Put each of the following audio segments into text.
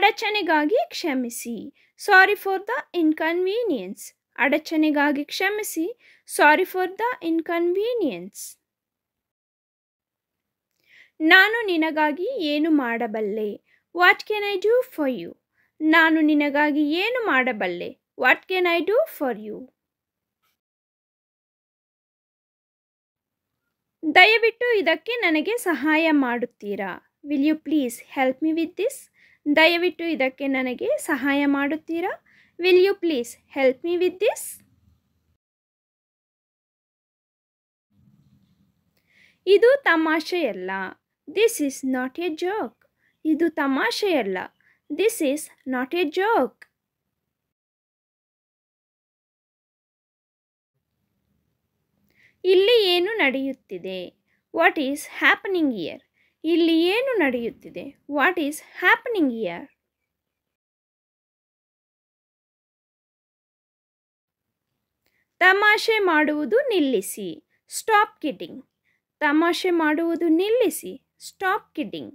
ಅಡಚಣೆಗಾಗಿ ಕ್ಷಮಿಸಿ. Sorry for the inconvenience. ಅಡಚಣೆಗಾಗಿ ಕ್ಷಮಿಸಿ. Sorry for the inconvenience. ನಾನು ನಿನಗಾಗಿ ಏನು ಮಾಡಬಲ್ಲೆ? What can I do for you? ನಾನು ನಿನಗಾಗಿ ಏನು ಮಾಡಬಲ್ಲೆ? What can I do for you? ದಯವಿಟ್ಟು ಇದಕ್ಕೆ ನನಗೆ ಸಹಾಯ ಮಾಡುತ್ತೀರಾ? Will you please help me with this? ದಯವಿಟ್ಟು ಇದಕ್ಕೆ ನನಗೆ ಸಹಾಯ ಮಾಡುತ್ತೀರಾ? Will you please help me with this ಇದು ತಮಾಷೆಯಲ್ಲ. This is not a joke ಇದು ತಮಾಷೆಯಲ್ಲ. This is not a joke ಇಲ್ಲಿ ಏನು ನಡೆಯುತ್ತಿದೆ? ವಾಟ್ ಈಸ್ ಹ್ಯಾಪನಿಂಗ್ ಇಯರ್ ಇಲ್ಲಿ ಏನು ನಡೆಯುತ್ತಿದೆ? ವಾಟ್ ಈಸ್ ಹ್ಯಾಪನಿಂಗ್ ಇಯರ್ ತಮಾಷೆ ಮಾಡುವುದು ನಿಲ್ಲಿಸಿ. ಸ್ಟಾಪ್ ಕಿಡ್ಡಿಂಗ್ ತಮಾಷೆ ಮಾಡುವುದು ನಿಲ್ಲಿಸಿ. ಸ್ಟಾಪ್ ಕಿಡ್ಡಿಂಗ್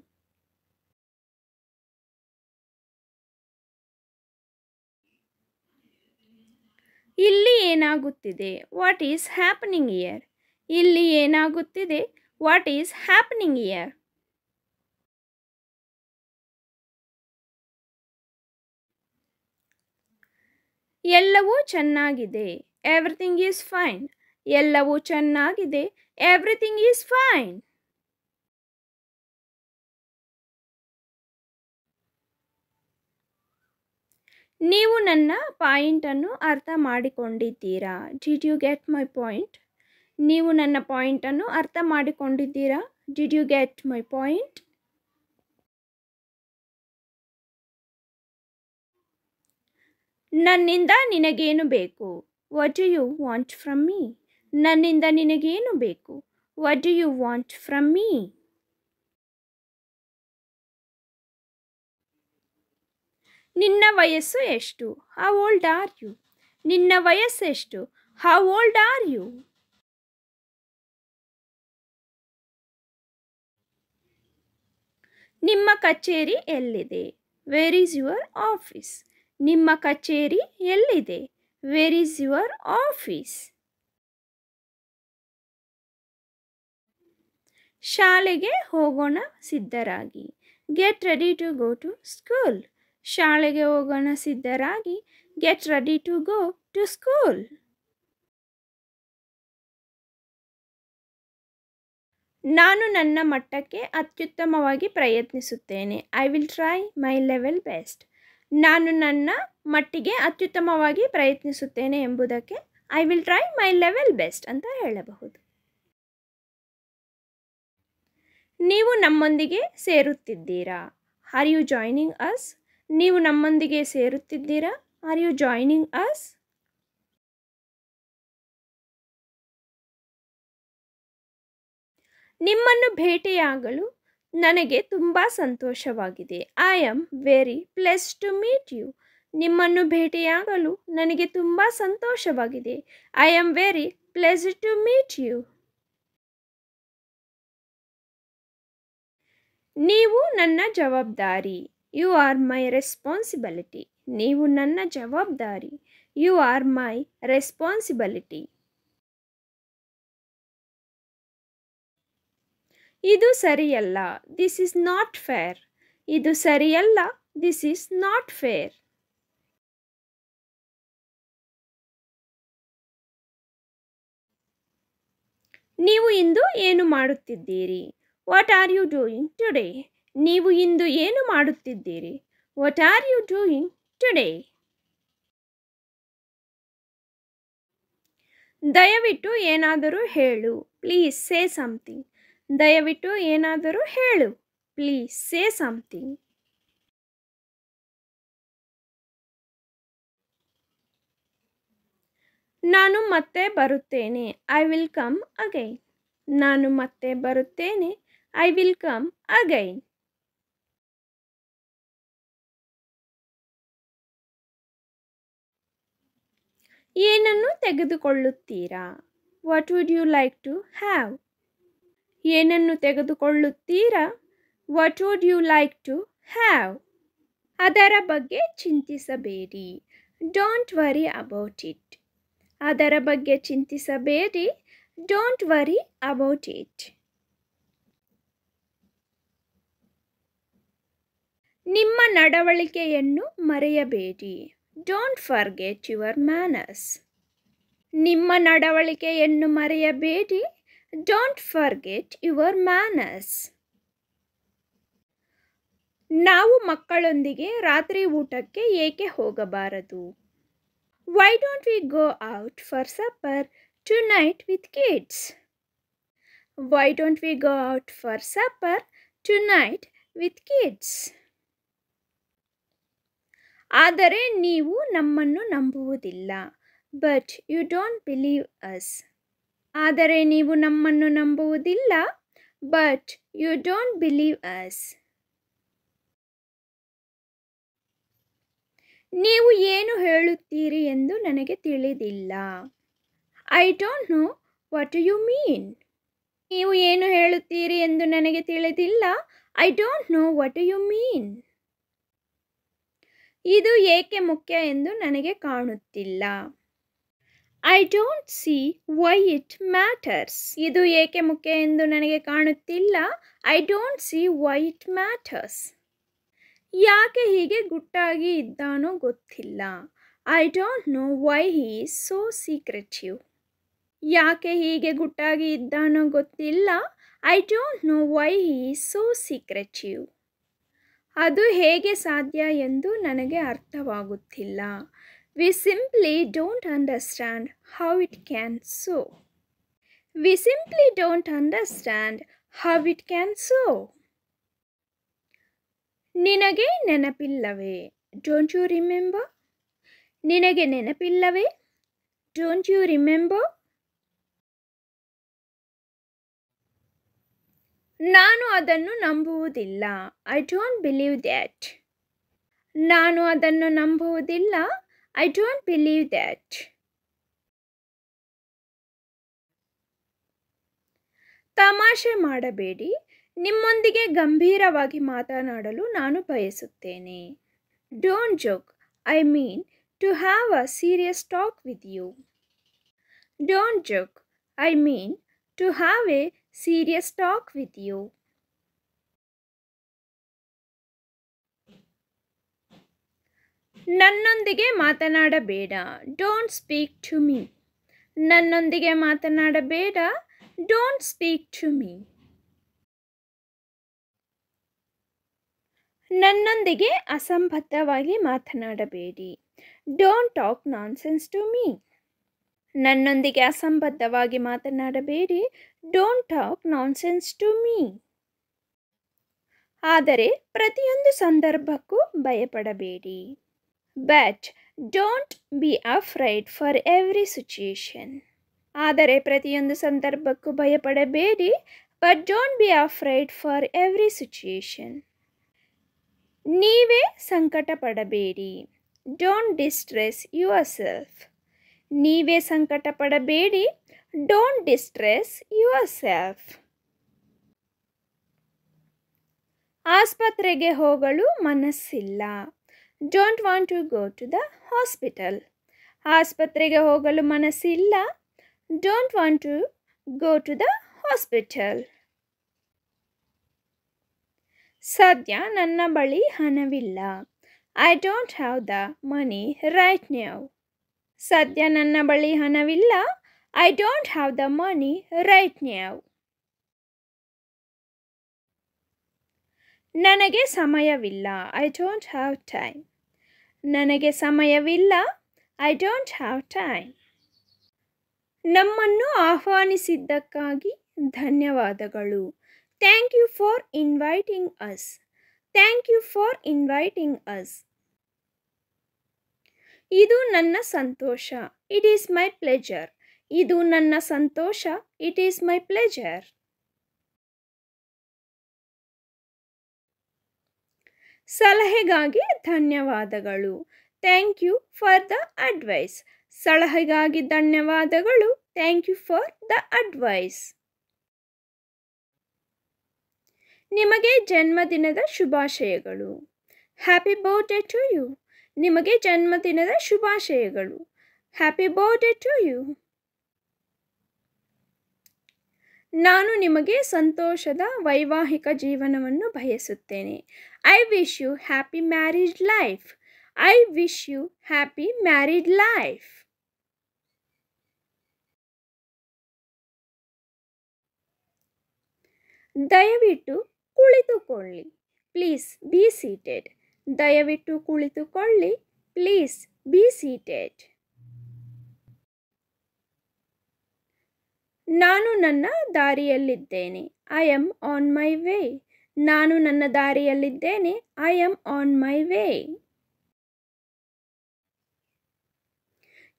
ಇಲ್ಲಿ ಏನಾಗುತ್ತಿದೆ? ವಾಟ್ ಈಸ್ ಹ್ಯಾಪನಿಂಗ್ ಇಯರ್ ಇಲ್ಲಿ ಏನಾಗುತ್ತಿದೆ? ವಾಟ್ ಈಸ್ ಹ್ಯಾಪನಿಂಗ್ ಇಯರ್ ಎಲ್ಲವೂ ಚೆನ್ನಾಗಿದೆ. ಎವ್ರಿಥಿಂಗ್ ಈಸ್ ಫೈನ್ ಎಲ್ಲವೂ ಚೆನ್ನಾಗಿದೆ. ಎವ್ರಿಥಿಂಗ್ ಈಸ್ ಫೈನ್ ನೀವು ನನ್ನ ಪಾಯಿಂಟನ್ನು ಅರ್ಥ ಮಾಡಿಕೊಂಡಿದ್ದೀರಾ? Did you get my point ನೀವು ನನ್ನ ಪಾಯಿಂಟನ್ನು ಅರ್ಥ ಮಾಡಿಕೊಂಡಿದ್ದೀರಾ? Did you get my point ನನ್ನಿಂದ ನಿನಗೇನು ಬೇಕು? What do you want from me ನನ್ನಿಂದ ನಿನಗೇನು ಬೇಕು? What do you want from me ನಿನ್ನ ವಯಸ್ಸು ಎಷ್ಟು? ಹೌ ಓಲ್ಡ್ ಆರ್ ಯು ನಿನ್ನ ವಯಸ್ಸೆಷ್ಟು ಹೌ ಓಲ್ಡ್ ಆರ್ ಯು ನಿಮ್ಮ ಕಚೇರಿ ಎಲ್ಲಿದೆ? ವೇರ್ ಈಸ್ ಯುವರ್ ಆಫೀಸ್ ನಿಮ್ಮ ಕಚೇರಿ ಎಲ್ಲಿದೆ? ವೇರ್ ಈಸ್ ಯುವರ್ ಆಫೀಸ್ ಶಾಲೆಗೆ ಹೋಗೋಣ ಸಿದ್ಧರಾಗಿ. Get ready to go to school ಶಾಲೆಗೆ ಹೋಗೋಣ ಸಿದ್ಧರಾಗಿ. Get ready to go to school ನಾನು ನನ್ನ ಮಟ್ಟಕ್ಕೆ ಅತ್ಯುತ್ತಮವಾಗಿ ಪ್ರಯತ್ನಿಸುತ್ತೇನೆ. I will try my level best ನಾನು ನನ್ನ ಮಟ್ಟಿಗೆ ಅತ್ಯುತ್ತಮವಾಗಿ ಪ್ರಯತ್ನಿಸುತ್ತೇನೆ ಎಂಬುದಕ್ಕೆ I will try my level best ಅಂತ ಹೇಳಬಹುದು. ನೀವು ನಮ್ಮೊಂದಿಗೆ ಸೇರುತ್ತಿದ್ದೀರಾ? ಆರ್ ಯು ಜಾಯ್ನಿಂಗ್ ಅಸ್ ನೀವು ನಮ್ಮೊಂದಿಗೆ ಸೇರುತ್ತಿದ್ದೀರಾ? ಆರ್ ಯು ಜಾಯ್ನಿಂಗ್ ಅಸ್ ನಿಮ್ಮನ್ನು ಭೇಟಿಯಾಗಲು ನನಗೆ ತುಂಬ ಸಂತೋಷವಾಗಿದೆ. I am very pleased to meet you ನಿಮ್ಮನ್ನು ಭೇಟಿಯಾಗಲು ನನಗೆ ತುಂಬ ಸಂತೋಷವಾಗಿದೆ. I am very pleased to meet you ನೀವು ನನ್ನ ಜವಾಬ್ದಾರಿ. ಯು ಆರ್ ಮೈ ರೆಸ್ಪಾನ್ಸಿಬಿಲಿಟಿ ನೀವು ನನ್ನ ಜವಾಬ್ದಾರಿ. ಯು ಆರ್ ಮೈ ರೆಸ್ಪಾನ್ಸಿಬಿಲಿಟಿ ಇದು ಸರಿಯಲ್ಲ ದಿಸ್ ಇಸ್ ನಾಟ್ ಫೇರ್ ಇದು ಸರಿಯಲ್ಲ ದಿಸ್ ಈಸ್ ನಾಟ್ ಫೇರ್ ನೀವು ಇಂದು ಏನು ಮಾಡುತ್ತಿದ್ದೀರಿ? What are you doing today ನೀವು ಇಂದು ಏನು ಮಾಡುತ್ತಿದ್ದೀರಿ? What are you doing today ದಯವಿಟ್ಟು ಏನಾದರೂ ಹೇಳು ಪ್ಲೀಸ್ ಸೇ ಸಮಥಿಂಗ್ ದಯವಿಟ್ಟು ಏನಾದರೂ ಹೇಳು. Please say something. ನಾನು ಮತ್ತೆ ಬರುತ್ತೇನೆ. I will come again. ನಾನು ಮತ್ತೆ ಬರುತ್ತೇನೆ. I will come again. ಏನನ್ನು ತೆಗೆದುಕೊಳ್ಳುತ್ತೀರಾ? What would you like to have ಏನನ್ನು ತೆಗೆದುಕೊಳ್ಳುತ್ತೀರಾ? What would you like to have ಅದರ ಬಗ್ಗೆ ಚಿಂತಿಸಬೇಡಿ. ಡೋಂಟ್ ವರಿ ಅಬೌಟ್ ಇಟ್ ಅದರ ಬಗ್ಗೆ ಚಿಂತಿಸಬೇಡಿ. ಡೋಂಟ್ ವರಿ ಅಬೌಟ್ ಇಟ್ ನಿಮ್ಮ ನಡವಳಿಕೆಯನ್ನು ಮರೆಯಬೇಡಿ. ಡೋಂಟ್ ಫರ್ಗೆಟ್ ಯುವರ್ ಮ್ಯಾನಸ್ ನಿಮ್ಮ ನಡವಳಿಕೆಯನ್ನು ಮರೆಯಬೇಡಿ. Don't forget your manners. ನಾವು ಮಕ್ಕಳೊಂದಿಗೆ ರಾತ್ರಿ ಊಟಕ್ಕೆ ಏಕೆ ಹೋಗಬಾರದು? Why don't we go out for supper tonight with kids why don't we go out for supper tonight with kids ಆದರೆ ನೀವು ನಮ್ಮನ್ನು ನಂಬುವುದಿಲ್ಲ. But you don't believe us ಆದರೆ ನೀವು ನಮ್ಮನ್ನು ನಂಬುವುದಿಲ್ಲ but you don't believe us ನೀವು ಏನು ಹೇಳುತ್ತೀರಿ ಎಂದು ನನಗೆ ತಿಳಿದಿಲ್ಲ. I don't know what you mean ನೀವು ಏನು ಹೇಳುತ್ತೀರಿ ಎಂದು ನನಗೆ ತಿಳಿದಿಲ್ಲ. I don't know what you mean ಇದು ಏಕೆ ಮುಖ್ಯ ಎಂದು ನನಗೆ ಕಾಣುತ್ತಿಲ್ಲ. I don't see why it matters ಇದು ಏಕೆ ಮುಖ್ಯ ಎಂದು ನನಗೆ ಕಾಣುತ್ತಿಲ್ಲ. I don't see why it matters ಯಾಕೆ ಹೀಗೆ ಗುಟ್ಟಾಗಿ ಇದ್ದಾನೋ ಗೊತ್ತಿಲ್ಲ. I don't know why he so secretive ಯಾಕೆ ಹೀಗೆ ಗುಟ್ಟಾಗಿ ಇದ್ದಾನೋ ಗೊತ್ತಿಲ್ಲ. I don't know why he so secretive ಅದು ಹೇಗೆ ಸಾಧ್ಯ ಎಂದು ನನಗೆ ಅರ್ಥವಾಗುತ್ತಿಲ್ಲ. We simply don't understand how it can so we simply don't understand how it can so ನಿನಗೆ ನೆನಪಿಲ್ಲವೇ ಡೋಂಟ್ ಯು ರಿಮೆಂಬರ್ ನಿನಗೆ ನೆನಪಿಲ್ಲವೇ ಡೋಂಟ್ ಯು ರಿಮೆಂಬರ್ ನಾನು ಅದನ್ನು ನಂಬುವುದಿಲ್ಲ ಐ ಡೋಂಟ್ ಬಿಲೀವ್ ದ್ಯಾಟ್ ನಾನು ಅದನ್ನು ನಂಬುವುದಿಲ್ಲ ಐ don't ಬಿಲೀವ್ ದ್ಯಾಟ್ ತಮಾಷೆ ಮಾಡಬೇಡಿ. ನಿಮ್ಮೊಂದಿಗೆ ಗಂಭೀರವಾಗಿ ಮಾತನಾಡಲು ನಾನು ಬಯಸುತ್ತೇನೆ. Don't joke I mean to have a serious talk with you don't joke I mean to have a serious talk with you ನನ್ನೊಂದಿಗೆ ಮಾತನಾಡಬೇಡ. ಡೋಂಟ್ ಸ್ಪೀಕ್ ಟು ಮೀ ನನ್ನೊಂದಿಗೆ ಮಾತನಾಡಬೇಡ. ಡೋಂಟ್ ಸ್ಪೀಕ್ ಟು ಮೀ ನನ್ನೊಂದಿಗೆ ಅಸಂಬದ್ಧವಾಗಿ ಮಾತನಾಡಬೇಡಿ. Don't talk nonsense to me ನನ್ನೊಂದಿಗೆ ಅಸಂಬದ್ಧವಾಗಿ ಮಾತನಾಡಬೇಡಿ. Don't talk nonsense to me ಆದರೆ ಪ್ರತಿಯೊಂದು ಸಂದರ್ಭಕ್ಕೂ ಭಯಪಡಬೇಡಿ. But don't be afraid for every situation ಆದರೆ ಪ್ರತಿಯೊಂದು ಸಂದರ್ಭಕ್ಕೂ ಭಯಪಡಬೇಡಿ but don't be afraid for every situation ನೀವೇ ಸಂಕಟ ಪಡಬೇಡಿ ಡೋಂಟ್ ಡಿಸ್ಟ್ರೆಸ್ ಯುವರ್ ಸೆಲ್ಫ್ ನೀವೇ ಸಂಕಟ ಪಡಬೇಡಿ ಡೋಂಟ್ ಡಿಸ್ಟ್ರೆಸ್ ಯುವರ್ ಸೆಲ್ಫ್ ಆಸ್ಪತ್ರೆಗೆ ಹೋಗಲು ಮನಸ್ಸಿಲ್ಲ. Don't want to go to the hospital ಆಸ್ಪತ್ರೆಗೆ ಹೋಗಲು ಮನಸ್ಸಿಲ್ಲ. Don't want to go to the hospital ಸದ್ಯ ನನ್ನ ಬಳಿ ಹಣವಿಲ್ಲ. I don't have the money right now ಸದ್ಯ ನನ್ನ ಬಳಿ ಹಣವಿಲ್ಲ. I don't have the money right now ನನಗೆ ಸಮಯವಿಲ್ಲ. ಐ ಡೋಂಟ್ ಹ್ಯಾವ್ ಟೈಮ್ ನನಗೆ ಸಮಯವಿಲ್ಲ. ಐ ಡೋಂಟ್ ಹ್ಯಾವ್ ಟೈಮ್ ನಮ್ಮನ್ನು ಆಹ್ವಾನಿಸಿದ್ದಕ್ಕಾಗಿ ಧನ್ಯವಾದಗಳು. Thank you for inviting us thank you for inviting us ಇದು ನನ್ನ ಸಂತೋಷ. ಇಟ್ ಈಸ್ ಮೈ ಪ್ಲೆಜರ್ ಇದು ನನ್ನ ಸಂತೋಷ. ಇಟ್ ಈಸ್ ಮೈ ಪ್ಲೆಜರ್ ಸಲಹೆಗಾಗಿ ಧನ್ಯವಾದಗಳು. Thank you for the advice. ಸಲಹೆಗಾಗಿ ಧನ್ಯವಾದಗಳು. Thank you for the advice. ನಿಮಗೆ ಜನ್ಮದಿನದ ಶುಭಾಶಯಗಳು. ಹ್ಯಾಪಿ ಬರ್ಡೇ ಟು ಯು ನಿಮಗೆ ಜನ್ಮದಿನದ ಶುಭಾಶಯಗಳು. ಹ್ಯಾಪಿ ಬರ್ಡೇ ಟು ಯು ನಾನು ನಿಮಗೆ ಸಂತೋಷದ ವೈವಾಹಿಕ ಜೀವನವನ್ನು ಬಯಸುತ್ತೇನೆ. I wish you happy married life I wish you happy married life ದಯವಿಟ್ಟು ಕುಳಿತುಕೊಳ್ಳಿ. ಪ್ಲೀಸ್ ಬಿ ಸೀಟೆಡ್ ದಯವಿಟ್ಟು ಕುಳಿತುಕೊಳ್ಳಿ. ಪ್ಲೀಸ್ ಬಿ ಸೀಟೆಡ್ ನಾನು ನನ್ನ ದಾರಿಯಲ್ಲಿದ್ದೇನೆ. I am on my way ನಾನು ನನ್ನ ದಾರಿಯಲ್ಲಿದ್ದೇನೆ. I am on my way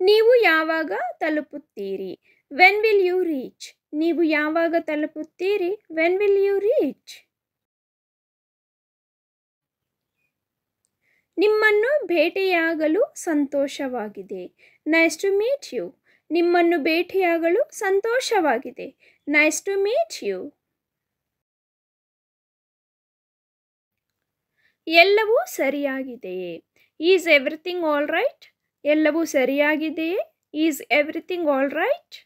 ನೀವು ಯಾವಾಗ ತಲುಪುತ್ತೀರಿ? ವೆನ್ ವಿಲ್ ಯು ರೀಚ್ ನೀವು ಯಾವಾಗ ತಲುಪುತ್ತೀರಿ? ವೆನ್ ವಿಲ್ ಯು ರೀಚ್ ನಿಮ್ಮನ್ನು ಭೇಟಿಯಾಗಲು ಸಂತೋಷವಾಗಿದೆ. ನೈಸ್ ಟು ಮೀಟ್ ಯು ನಿಮ್ಮನ್ನು ಭೇಟಿಯಾಗಲು ಸಂತೋಷವಾಗಿದೆ. ನೈಸ್ ಟು ಮೀಟ್ ಯು ಎಲ್ಲವೂ ಸರಿಯಾಗಿದೆಯೇ? ಈಸ್ ಎವ್ರಿಥಿಂಗ್ ಆಲ್ ರೈಟ್ ಎಲ್ಲವೂ ಸರಿಯಾಗಿದೆಯೇ? ಈಸ್ ಎವ್ರಿಥಿಂಗ್ ಆಲ್ ರೈಟ್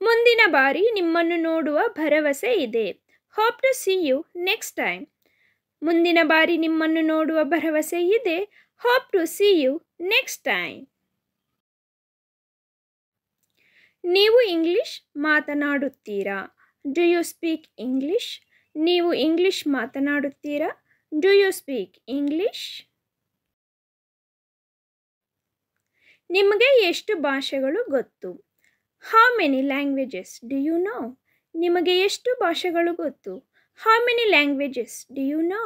ಮುಂದಿನ ಬಾರಿ ನಿಮ್ಮನ್ನು ನೋಡುವ ಭರವಸೆ ಇದೆ. Hope to see you next time ಮುಂದಿನ ಬಾರಿ ನಿಮ್ಮನ್ನು ನೋಡುವ ಭರವಸೆ ಇದೆ. Hope to see you next time ನೀವು ಇಂಗ್ಲಿಷ್ ಮಾತನಾಡುತ್ತೀರಾ? ಡು ಯು ಸ್ಪೀಕ್ ಇಂಗ್ಲಿಷ್ ನೀವು ಇಂಗ್ಲಿಷ್ ಮಾತನಾಡುತ್ತೀರಾ? ಡು ಯು ಸ್ಪೀಕ್ ಇಂಗ್ಲಿಷ್ ನಿಮಗೆ ಎಷ್ಟು ಭಾಷೆಗಳು ಗೊತ್ತು? How many languages do you know ನಿಮಗೆ ಎಷ್ಟು ಭಾಷೆಗಳು ಗೊತ್ತು? How many languages do you know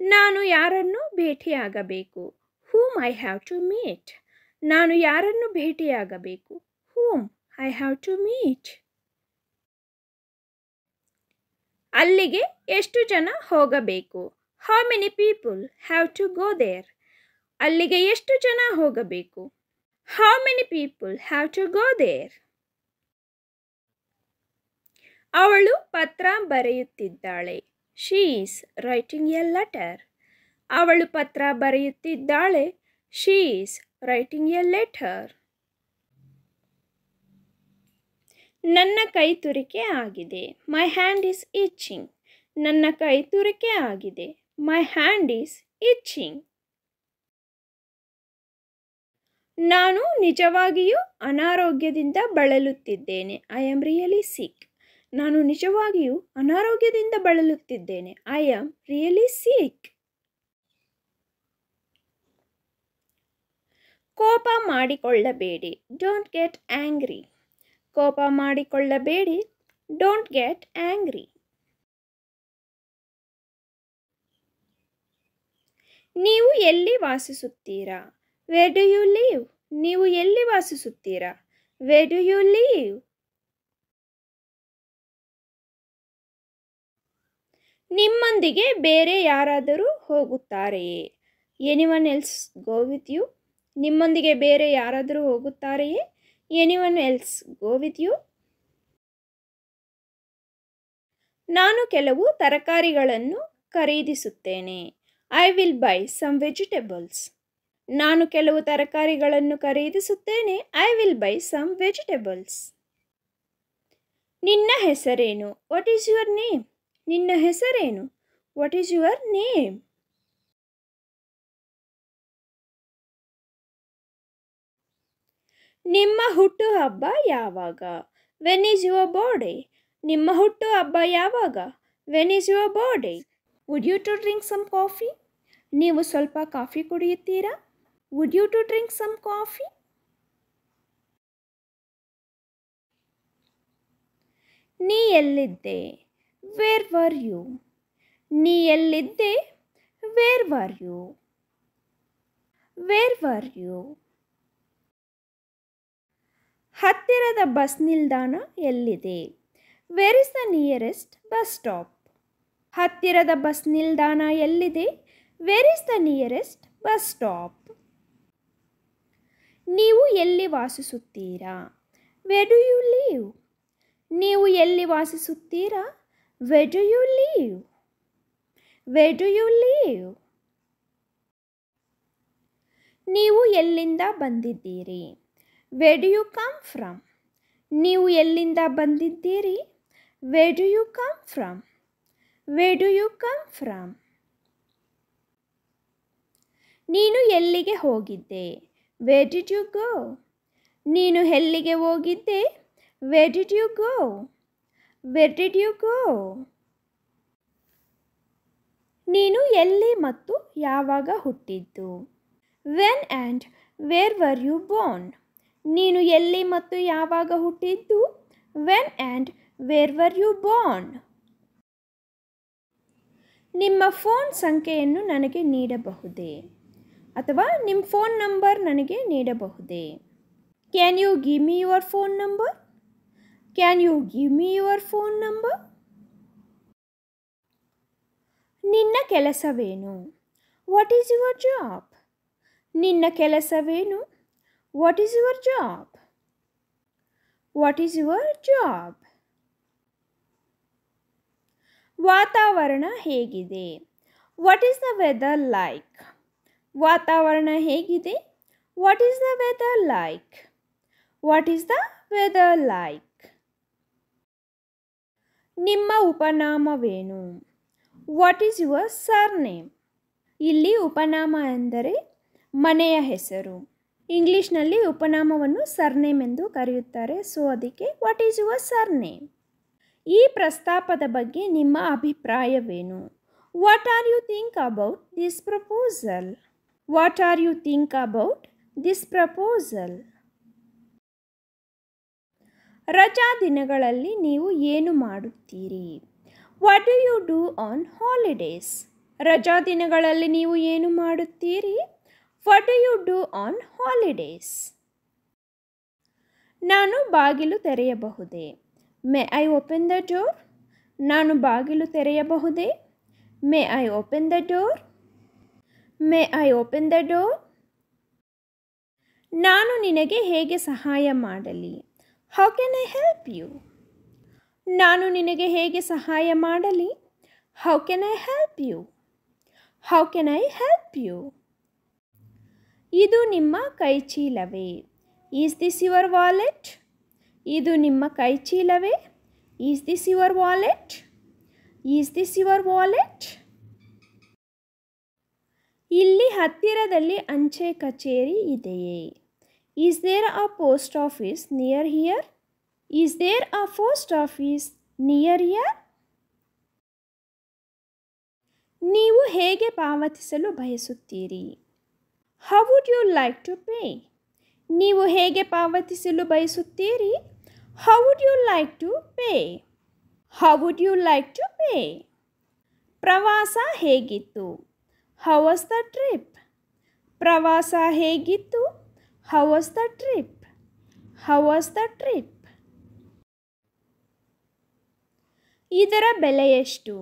ನಾನು ಯಾರನ್ನು ಭೇಟಿಯಾಗಬೇಕು? Whom I have to meet ನಾನು ಯಾರನ್ನು ಭೇಟಿಯಾಗಬೇಕು? Whom I have to meet ಅಲ್ಲಿಗೆ ಎಷ್ಟು ಜನ ಹೋಗಬೇಕು? How many people have to go there ಅಲ್ಲಿಗೆ ಎಷ್ಟು ಜನ ಹೋಗಬೇಕು? How many people have to go there ಅವಳು ಪತ್ರ ಬರೆಯುತ್ತಿದ್ದಾಳೆ. She is writing a letter ಅವಳು ಪತ್ರ ಬರೆಯುತ್ತಿದ್ದಾಳೆ. ಶೀಸ್ ರೈಟಿಂಗ್ ಎ ಲೆಟರ್ ನನ್ನ ಕೈ ತುರಿಕೆ ಆಗಿದೆ. ಮೈ ಹ್ಯಾಂಡ್ ಈಸ್ ಇಚ್ಚಿಂಗ್ ನನ್ನ ಕೈ ತುರಿಕೆ ಆಗಿದೆ. ಮೈ ಹ್ಯಾಂಡ್ ಈಸ್ ಇಚ್ಚಿಂಗ್ ನಾನು ನಿಜವಾಗಿಯೂ ಅನಾರೋಗ್ಯದಿಂದ ಬಳಲುತ್ತಿದ್ದೇನೆ. ಐ ಆಮ್ ರಿಯಲಿ ಸಿಕ್ ನಾನು ನಿಜವಾಗಿಯೂ ಅನಾರೋಗ್ಯದಿಂದ ಬಳಲುತ್ತಿದ್ದೇನೆ. ಐ ಆಮ್ ರಿಯಲಿ ಸಿಕ್ ಕೋಪ ಮಾಡಿಕೊಳ್ಳಬೇಡಿ. ಡೋಂಟ್ ಗೆಟ್ ಆ್ಯಂಗ್ರಿ ಕೋಪ ಮಾಡಿಕೊಳ್ಳಬೇಡಿ. ಡೋಂಟ್ ಗೆಟ್ ಆ್ಯಂಗ್ರಿ ನೀವು ಎಲ್ಲಿ ವಾಸಿಸುತ್ತೀರಾ? ವೇರ್ ಡು ಯು ಲೀವ್ ನೀವು ಎಲ್ಲಿ ವಾಸಿಸುತ್ತೀರಾ? ವೇರ್ ಡು ಯು ಲೀವ್ ನಿಮ್ಮೊಂದಿಗೆ ಬೇರೆ ಯಾರಾದರೂ ಹೋಗುತ್ತಾರೆಯೇ? Anyone else go with you ನಿಮ್ಮೊಂದಿಗೆ ಬೇರೆ ಯಾರಾದರೂ ಹೋಗುತ್ತಾರೆಯೇ? Anyone else go with you ನಾನು ಕೆಲವು ತರಕಾರಿಗಳನ್ನು ಖರೀದಿಸುತ್ತೇನೆ. I will buy some vegetables ನಾನು ಕೆಲವು ತರಕಾರಿಗಳನ್ನು ಖರೀದಿಸುತ್ತೇನೆ. I will buy some vegetables ನಿನ್ನ ಹೆಸರೇನು? ವಾಟ್ ಈಸ್ ಯುವರ್ ನೇಮ್ ನಿನ್ನ ಹೆಸರೇನು? ವಾಟ್ ಈಸ್ ಯುವರ್ ನೇಮ್ ನಿಮ್ಮ ಹುಟ್ಟು ಹಬ್ಬ ಯಾವಾಗ? ವೆನ್ ಈಸ್ ಯುವರ್ ಬರ್ಡೇ ನಿಮ್ಮ ಹುಟ್ಟು ಹಬ್ಬ ಯಾವಾಗ? When is your would you to drink some coffee ನೀವು ಸ್ವಲ್ಪ coffee ಕುಡಿಯುತ್ತೀರಾ? Would you to drink some coffee ನೀ ಎಲ್ಲಿದ್ದೆ? ವೇರ್ ವರ್ ಯು ನೀ ಎಲ್ಲಿದ್ದೆ? Where were you where were you ಹತ್ತಿರದ ಬಸ್ ನಿಲ್ದಾಣ ಎಲ್ಲಿದೆ? Where is the nearest bus stop ಹತ್ತಿರದ bus ನಿಲ್ದಾಣ ಎಲ್ಲಿದೆ? Where is the nearest bus stop ನೀವು ಎಲ್ಲಿ ವಾಸಿಸುತ್ತೀರಾ? ವೆ ಡು ಯು ಲೀವ್ ನೀವು ಎಲ್ಲಿ ವಾಸಿಸುತ್ತೀರಾ? Where do you live where do you live ನೀವು ಎಲ್ಲಿಂದ ಬಂದಿದ್ದೀರಿ? Where do you come from ನೀವು ಎಲ್ಲಿಂದ ಬಂದಿದ್ದೀರಿ? Where do you come from where do you come from ನೀನು ಎಲ್ಲಿಗೆ ಹೋಗಿದ್ದೆ? ವೆ ಡಿಡ್ ಯು ಗೋ ನೀನು ಎಲ್ಲಿಗೆ ಹೋಗಿದ್ದೆ? Where did you go where did you go ನೀನು ಎಲ್ಲಿ ಮತ್ತು ಯಾವಾಗ ಹುಟ್ಟಿದ್ದು? When and where were you born ನೀನು ಎಲ್ಲಿ ಮತ್ತು ಯಾವಾಗ ಹುಟ್ಟಿದ್ದು? When and where were you born ನಿಮ್ಮ ಫೋನ್ ಸಂಖ್ಯೆಯನ್ನು ನನಗೆ ನೀಡಬಹುದೇ? ಅಥವಾ ನಿಮ್ಮ ಫೋನ್ ನಂಬರ್ ನನಗೆ ನೀಡಬಹುದೇ? Can you give me your phone number can you give me your phone number ನಿನ್ನ ಕೆಲಸವೇನು? ವಾಟ್ ಈಸ್ ಯುವರ್ ಜಾಬ್ ನಿನ್ನ ಕೆಲಸವೇನು? What is your job what is your job ವಾತಾವರಣ ಹೇಗಿದೆ? What is the weather like ವಾತಾವರಣ ಹೇಗಿದೆ? What is the weather like what is the weather like ನಿಮ್ಮ ಉಪನಾಮವೇನು? What is your surname ಇಲ್ಲಿ ಉಪನಾಮ ಎಂದರೆ ಮನೆಯ ಹೆಸರು. ಇಂಗ್ಲೀಷ್ನಲ್ಲಿ ಉಪನಾಮವನ್ನು ಸರ್ನೇಮ್ ಎಂದು ಕರೆಯುತ್ತಾರೆ. ಸೊ ಅದಕ್ಕೆ ವಾಟ್ ಈಸ್ ಯುವರ್ ಸರ್ನೇಮ್ ಈ ಪ್ರಸ್ತಾಪದ ಬಗ್ಗೆ ನಿಮ್ಮ ಅಭಿಪ್ರಾಯವೇನು? What are you think about this proposal what are you think about this proposal ರಜಾ ದಿನಗಳಲ್ಲಿ ನೀವು ಏನು ಮಾಡುತ್ತೀರಿ? What do you do on holidays ರಜಾ ದಿನಗಳಲ್ಲಿ ನೀವು ಏನು ಮಾಡುತ್ತೀರಿ? What do you do on holidays ನಾನು ಬಾಗಿಲು ತೆರೆಯಬಹುದೇ? May I open the door ನಾನು ಬಾಗಿಲು ತೆರೆಯಬಹುದೇ? May I open the door may I open the door ನಾನು ನಿನಗೆ ಹೇಗೆ ಸಹಾಯ ಮಾಡಲಿ? How can I help you ನಾನು ನಿನಗೆ ಹೇಗೆ ಸಹಾಯ ಮಾಡಲಿ? How can I help you how can I help you ಇದು ನಿಮ್ಮ ಕೈಚೀಲವೇ. Is this your wallet? ಇದು ನಿಮ್ಮ ಕೈಚೀಲವೇ. Is this your wallet? Is this your wallet? ಇಲ್ಲಿ ಹತ್ತಿರದಲ್ಲಿ ಅಂಚೆ ಕಚೇರಿ ಇದೆಯೇ. Is there a post office near here is there a post office near here ನೀವು ಹೇಗೆ ಪಾವತಿಸಲು ಬಯಸುತ್ತೀರಿ? How would you like to pay ನೀವು ಹೇಗೆ ಪಾವತಿಸಲು ಬಯಸುತ್ತೀರಿ? How would you like to pay how would you like to pay ಪ್ರವಾಸ ಹೇಗಿತ್ತು? ಹೌ ವಾಸ್ ದ ಟ್ರಿಪ್ ಪ್ರವಾಸ ಹೇಗಿತ್ತು? How was the trip how was the trip ಇದರ ಬೆಲೆ ಎಷ್ಟು?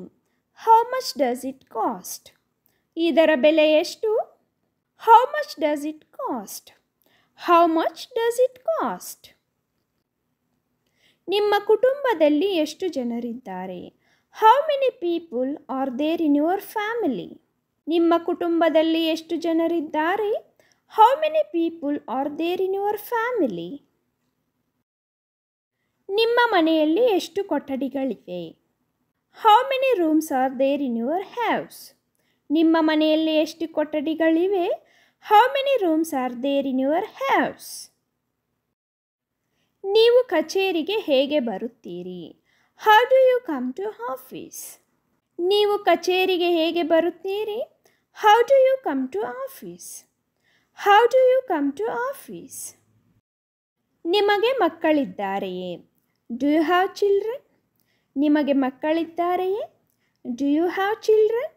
How much does it cost ಇದರ ಬೆಲೆ ಎಷ್ಟು? How much does it cost how much does it cost ನಿಮ್ಮ ಕುಟುಂಬದಲ್ಲಿ ಎಷ್ಟು ಜನರಿದ್ದಾರೆ? How many people are there in your family ನಿಮ್ಮ ಕುಟುಂಬದಲ್ಲಿ ಎಷ್ಟು ಜನರಿದ್ದಾರೆ? How many people are there in your family ನಿಮ್ಮ ಮನೆಯಲ್ಲಿ ಎಷ್ಟು ಕೊಠಡಿಗಳಿವೆ? How many rooms are there in your house ನಿಮ್ಮ ಮನೆಯಲ್ಲಿ ಎಷ್ಟು ಕೊಠಡಿಗಳಿವೆ? How many rooms are there in your house ನೀವು ಕಚೇರಿಗೆ ಹೇಗೆ ಬರುತ್ತೀರಿ? How do you come to office ನೀವು ಕಚೇರಿಗೆ ಹೇಗೆ ಬರುತ್ತೀರಿ? How do you come to office how do you come to office ನಿಮಗೆ ಮಕ್ಕಳಿದ್ದಾರೆಯೇ? ಡು ಯು ಹ್ಯಾವ್ ಚಿಲ್ಡ್ರನ್ ನಿಮಗೆ ಮಕ್ಕಳಿದ್ದಾರೆಯೇ? Do you have children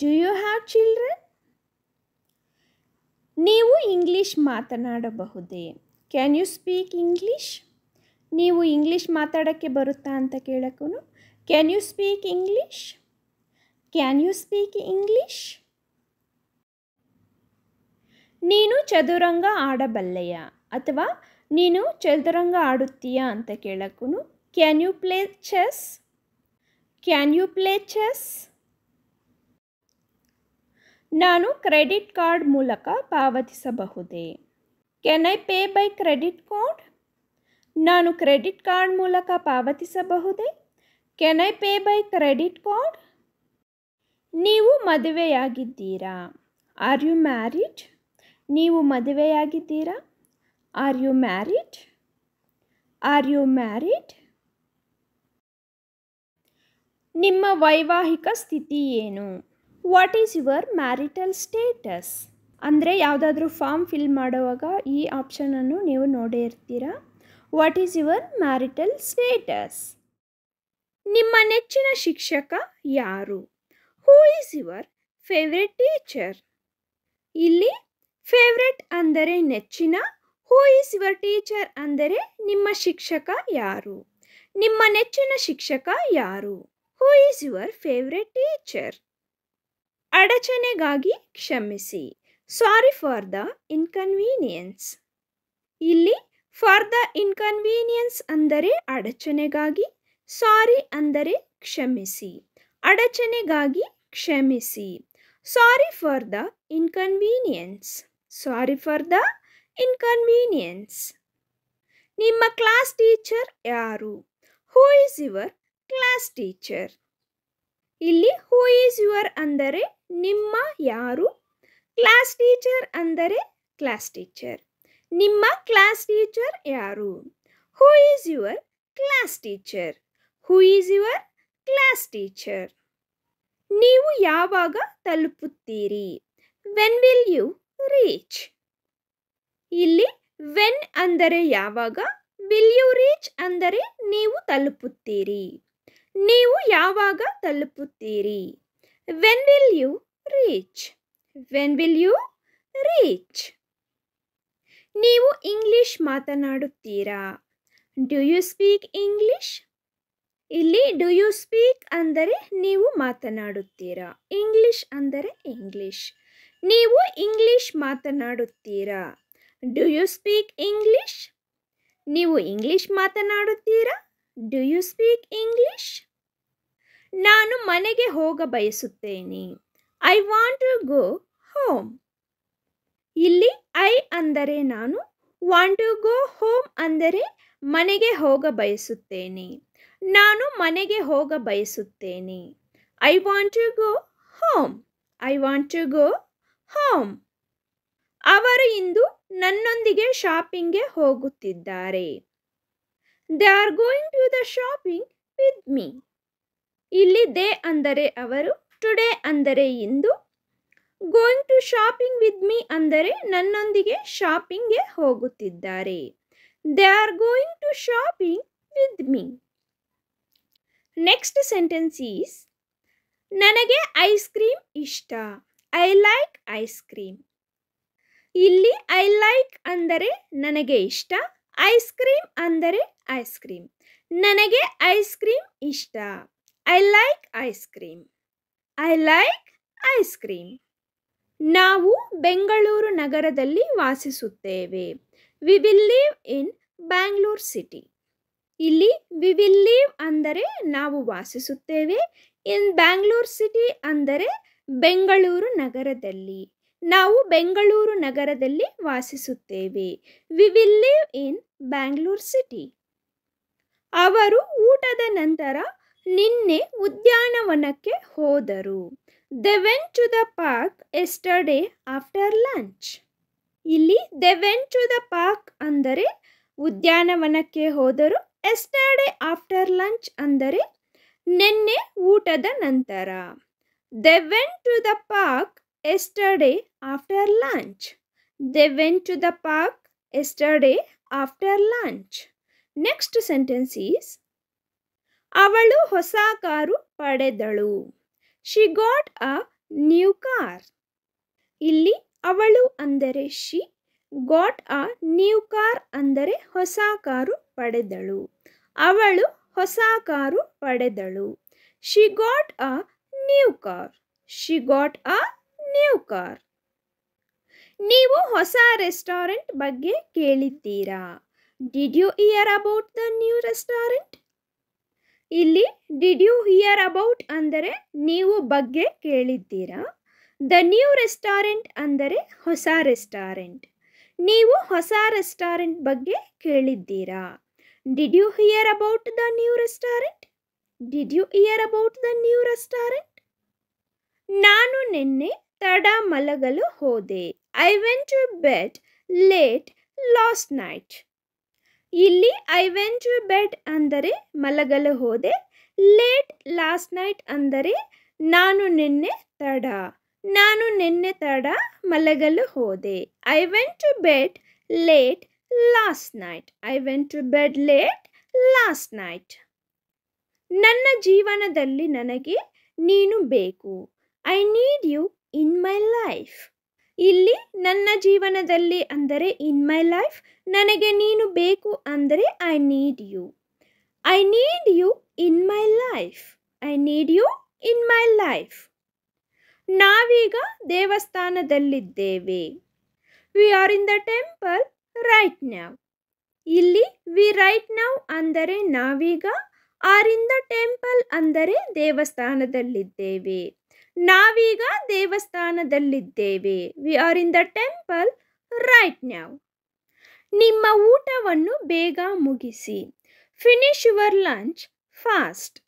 do you have children ನೀವು ಇಂಗ್ಲೀಷ್ ಮಾತನಾಡಬಹುದೇ? Can you speak English ನೀವು ಇಂಗ್ಲೀಷ್ ಮಾತಾಡೋಕ್ಕೆ ಬರುತ್ತಾ ಅಂತ ಕೇಳಕ್ಕೂ can you speak English can you speak English ನೀನು ಚದುರಂಗ ಆಡಬಲ್ಲೆಯ ಅಥವಾ ನೀನು ಚದುರಂಗ ಆಡುತ್ತೀಯಾ ಅಂತ ಕೇಳಕ್ಕೂ can you play chess can you play chess ನಾನು ಕ್ರೆಡಿಟ್ ಕಾರ್ಡ್ ಮೂಲಕ ಪಾವತಿಸಬಹುದೇ? Can I pay by credit card ನಾನು ಕ್ರೆಡಿಟ್ ಕಾರ್ಡ್ ಮೂಲಕ ಪಾವತಿಸಬಹುದೇ? Can I pay by credit card ನೀವು ಮದುವೆಯಾಗಿದ್ದೀರಾ? ಆರ್ ಯು ಮ್ಯಾರಿಡ್ ನೀವು ಮದುವೆಯಾಗಿದ್ದೀರಾ? Are you married are you married ನಿಮ್ಮ ವೈವಾಹಿಕ ಸ್ಥಿತಿ ಏನು? What is your marital status ಅಂದರೆ ಯಾವುದಾದ್ರೂ ಫಾರ್ಮ್ ಫಿಲ್ ಮಾಡುವಾಗ ಈ ಆಪ್ಷನನ್ನು ನೀವು ನೋಡೇ ಇರ್ತೀರಾ? What is your marital status ನಿಮ್ಮ ನೆಚ್ಚಿನ ಶಿಕ್ಷಕ ಯಾರು? Who is your favourite teacher ಇಲ್ಲಿ ಫೇವ್ರೆಟ್ ಅಂದರೆ ನೆಚ್ಚಿನ ಹೂ ಈಸ್ ಯುವರ್ ಟೀಚರ್ ಅಂದರೆ ನಿಮ್ಮ ಶಿಕ್ಷಕ ಯಾರು? ನಿಮ್ಮ ನೆಚ್ಚಿನ ಶಿಕ್ಷಕ ಯಾರು? Who is your favourite teacher ಅಡಚಣೆಗಾಗಿ ಕ್ಷಮಿಸಿ. ಸಾರಿ ಫಾರ್ ದ ಇನ್ಕನ್ವೀನಿಯನ್ಸ್ ಇಲ್ಲಿ ಫಾರ್ ದ ಇನ್ಕನ್ವೀನಿಯನ್ಸ್ ಅಂದರೆ ಅಡಚಣೆಗಾಗಿ ಸಾರಿ ಅಂದರೆ ಕ್ಷಮಿಸಿ. ಅಡಚಣೆಗಾಗಿ ಕ್ಷಮಿಸಿ. Sorry for the inconvenience sorry for the inconvenience ನಿಮ್ಮ ಕ್ಲಾಸ್ ಟೀಚರ್ ಯಾರು? Who is your class teacher ಇಲ್ಲಿ ಹೂ ಈಸ್ ಯುವರ್ ಅಂದರೆ ನಿಮ್ಮ ಯಾರು? ಕ್ಲಾಸ್ ಟೀಚರ್ ಅಂದರೆ ಕ್ಲಾಸ್ ಟೀಚರ್. ನಿಮ್ಮ ಕ್ಲಾಸ್ ಟೀಚರ್ ಯಾರು? Who is your class teacher who is your class teacher ನೀವು ಯಾವಾಗ ತಲುಪುತ್ತೀರಿ? ವೆನ್ ವಿಲ್ ಯು ರೀಚ್ ಇಲ್ಲಿ ವೆನ್ ಅಂದರೆ ಯಾವಾಗ? ವಿಲ್ ಯು ರೀಚ್ ಅಂದರೆ ನೀವು ತಲುಪುತ್ತೀರಿ. ನೀವು ಯಾವಾಗ ತಲುಪುತ್ತೀರಿ? When will you reach when will you reach ನೀವು ಇಂಗ್ಲಿಷ್ ಮಾತನಾಡುತ್ತೀರಾ? ಡು ಯು ಸ್ಪೀಕ್ ಇಂಗ್ಲಿಷ್ ಇಲ್ಲಿ ಡು ಯು ಸ್ಪೀಕ್ ಅಂದರೆ ನೀವು ಮಾತನಾಡುತ್ತೀರಾ? ಇಂಗ್ಲಿಷ್ ಅಂದರೆ ಇಂಗ್ಲಿಷ್ ನೀವು ಇಂಗ್ಲಿಷ್ ಮಾತನಾಡುತ್ತೀರಾ? ಡು ಯು ಸ್ಪೀಕ್ ಇಂಗ್ಲಿಷ್ ನೀವು ಇಂಗ್ಲಿಷ್ ಮಾತನಾಡುತ್ತೀರಾ? ಡು ಯು ಸ್ಪೀಕ್ ಇಂಗ್ಲಿಷ್ ನಾನು ಮನೆಗೆ ಹೋಗ ಬಯಸುತ್ತೇನೆ. I want to go home ಇಲ್ಲಿ ಐ ಅಂದರೆ ನಾನು ವಾಂಟ್ ಟು ಗೋ ಹೋಮ್ ಅಂದರೆ ಮನೆಗೆ ಹೋಗ ಬಯಸುತ್ತೇನೆ. ನಾನು ಮನೆಗೆ ಹೋಗ ಬಯಸುತ್ತೇನೆ. I want to go home I want to go home ಅವರು ಇಂದು ನನ್ನೊಂದಿಗೆ ಶಾಪಿಂಗ್ಗೆ ಹೋಗುತ್ತಿದ್ದಾರೆ. They are going to the shopping with me ಇಲ್ಲಿ ದೇ ಅಂದರೆ ಅವರು, ಟುಡೇ ಅಂದರೆ ಇಂದು? Going to shopping with me ಅಂದರೆ ನನ್ನೊಂದಿಗೆ ಶಾಪಿಂಗ್ಗೆ ಹೋಗುತ್ತಿದ್ದಾರೆ. They are going to shopping with me. Next sentence is, ನನಗೆ ಐಸ್ ಕ್ರೀಮ್ ಇಷ್ಟ. I like ice cream. ಇಲ್ಲಿ ಐ ಲೈಕ್ ಅಂದರೆ ನನಗೆ ಇಷ್ಟ, ಐಸ್ ಕ್ರೀಮ್ ಅಂದರೆ ಐಸ್ ಕ್ರೀಮ್. ನನಗೆ ಐಸ್ ಕ್ರೀಮ್ ಇಷ್ಟ. I like ice cream I like ice cream ನಾವು ಬೆಂಗಳೂರು ನಗರದಲ್ಲಿ ವಾಸಿಸುತ್ತೇವೆ. We will live in Bangalore city ಇಲ್ಲಿ ವಿ ವಿಲ್ ಲಿವ್ ಅಂದರೆ ನಾವು ವಾಸಿಸುತ್ತೇವೆ. ಇನ್ ಬ್ಯಾಂಗ್ಳೂರ್ ಸಿಟಿ ಅಂದರೆ ಬೆಂಗಳೂರು ನಗರದಲ್ಲಿ. ನಾವು ಬೆಂಗಳೂರು ನಗರದಲ್ಲಿ ವಾಸಿಸುತ್ತೇವೆ. We will live in Bangalore city ಅವರು ಊಟದ ನಂತರ ನಿನ್ನೆ ಉದ್ಯಾನವನಕ್ಕೆ ಹೋದರು. They to the park yesterday after lunch ಇಲ್ಲಿ ದೆ ಟು ದ ಪಾರ್ಕ್ ಅಂದರೆ ಉದ್ಯಾನವನಕ್ಕೆ ಹೋದರು ಎಸ್ಟರ್ಡೇ ಆಫ್ಟರ್ ಲಂಚ್ ಅಂದರೆ ನಿನ್ನೆ ಊಟದ ನಂತರ. They went to the park yesterday after lunch they to the park yesterday after lunch next sentences ಅವಳು ಹೊಸ car ಪಡೆದಳು. She got a new car ಇಲ್ಲಿ ಅವಳು ಅಂದರೆ she got a new car ಅಂದರೆ ಹೊಸ ಕಾರು ಪಡೆದಳು. ಅವಳು ಹೊಸ car ಪಡೆದಳು. She got a new car she got a new car ನೀವು ಹೊಸ ರೆಸ್ಟೋರೆಂಟ್ ಬಗ್ಗೆ ಕೇಳಿದ್ದೀರಾ? Did you hear about the new restaurant ಇಲ್ಲಿ ಡಿಡ್ ಯು ಹಿಯರ್ ಅಬೌಟ್ ಅಂದರೆ, ನೀವು ಬಗ್ಗೆ ಕೇಳಿದ್ದೀರಾ? ದ ನ್ಯೂ ರೆಸ್ಟಾರೆಂಟ್ ಅಂದರೆ, ಹೊಸ ರೆಸ್ಟಾರೆಂಟ್ ನೀವು ಹೊಸ ರೆಸ್ಟಾರೆಂಟ್ ಬಗ್ಗೆ ಕೇಳಿದ್ದೀರಾ? Did you hear about the new restaurant did you hear about the new restaurant ನಾನು ನಿನ್ನೆ ತಡ ಮಲಗಲು ಹೋದೆ. I went to bed late last night ಇಲ್ಲಿ ಐ ವೆಂಟ್ ಟು ಬೆಡ್ ಅಂದರೆ ಮಲಗಲು ಹೋದೆ. ಲೇಟ್ ಲಾಸ್ಟ್ ನೈಟ್ ಅಂದರೆ ನಾನು ನಿನ್ನೆ ತಡ. ನಾನು ನಿನ್ನೆ ತಡ ಮಲಗಲು ಹೋದೆ. I went to bed late last night I went to bed late last night ನನ್ನ ಜೀವನದಲ್ಲಿ ನನಗೆ ನೀನು ಬೇಕು. I need you in my life ಇಲ್ಲಿ ನನ್ನ ಜೀವನದಲ್ಲಿ ಅಂದರೆ ಇನ್ ಮೈ ಲೈಫ್ ನನಗೆ ನೀನು ಬೇಕು ಅಂದರೆ I need you I need you in my life I need you in my life ನಾವೀಗ ದೇವಸ್ಥಾನದಲ್ಲಿದ್ದೇವೆ. We are in the temple right now ಇಲ್ಲಿ ವಿ ರೈಟ್ ನೌ ಅಂದರೆ ನಾವೀಗ ಆರ್ ಇನ್ ದ ಟೆಂಪಲ್ ಅಂದರೆ ದೇವಸ್ಥಾನದಲ್ಲಿದ್ದೇವೆ. ನಾವೀಗ ದೇವಸ್ಥಾನದಲ್ಲಿದ್ದೇವೆ. We are in the temple right now ನಿಮ್ಮ ಊಟವನ್ನು ಬೇಗ ಮುಗಿಸಿ. ಫಿನಿಶ್ ಯುವರ್ ಲಂಚ್ ಫಾಸ್ಟ್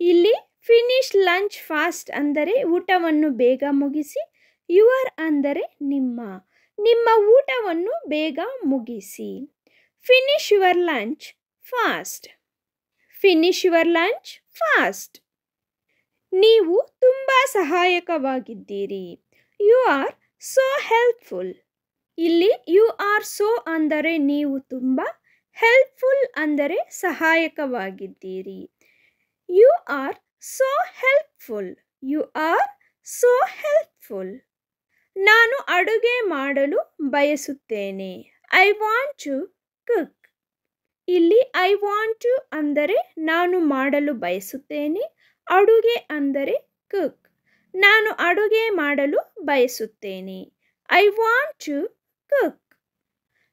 ಇಲ್ಲಿ ಫಿನಿಶ್ ಲಂಚ್ ಫಾಸ್ಟ್ ಅಂದರೆ ಊಟವನ್ನು ಬೇಗ ಮುಗಿಸಿ. ಯುವರ್ ಅಂದರೆ ನಿಮ್ಮ. ನಿಮ್ಮ ಊಟವನ್ನು ಬೇಗ ಮುಗಿಸಿ. Finish your lunch fast finish your lunch fast ನೀವು ತುಂಬ ಸಹಾಯಕವಾಗಿದ್ದೀರಿ. You are so helpful. ಇಲ್ಲಿ ಯು ಆರ್ ಸೋ ಅಂದರೆ ನೀವು ತುಂಬ ಹೆಲ್ಪ್ಫುಲ್ ಅಂದರೆ ಸಹಾಯಕವಾಗಿದ್ದೀರಿ. You are so helpful. You are so helpful. ನಾನು ಅಡುಗೆ ಮಾಡಲು ಬಯಸುತ್ತೇನೆ. I want to cook. ಇಲ್ಲಿ ಐ ವಾಂಟ್ ಟು ಅಂದರೆ ನಾನು ಮಾಡಲು ಬಯಸುತ್ತೇನೆ. ಅಡುಗೆ ಅಂದರೆ ಕುಕ್ ನಾನು ಅಡುಗೆ ಮಾಡಲು ಬಯಸುತ್ತೇನೆ. ಐ ವಾಂಟ್ ಟು ಕುಕ್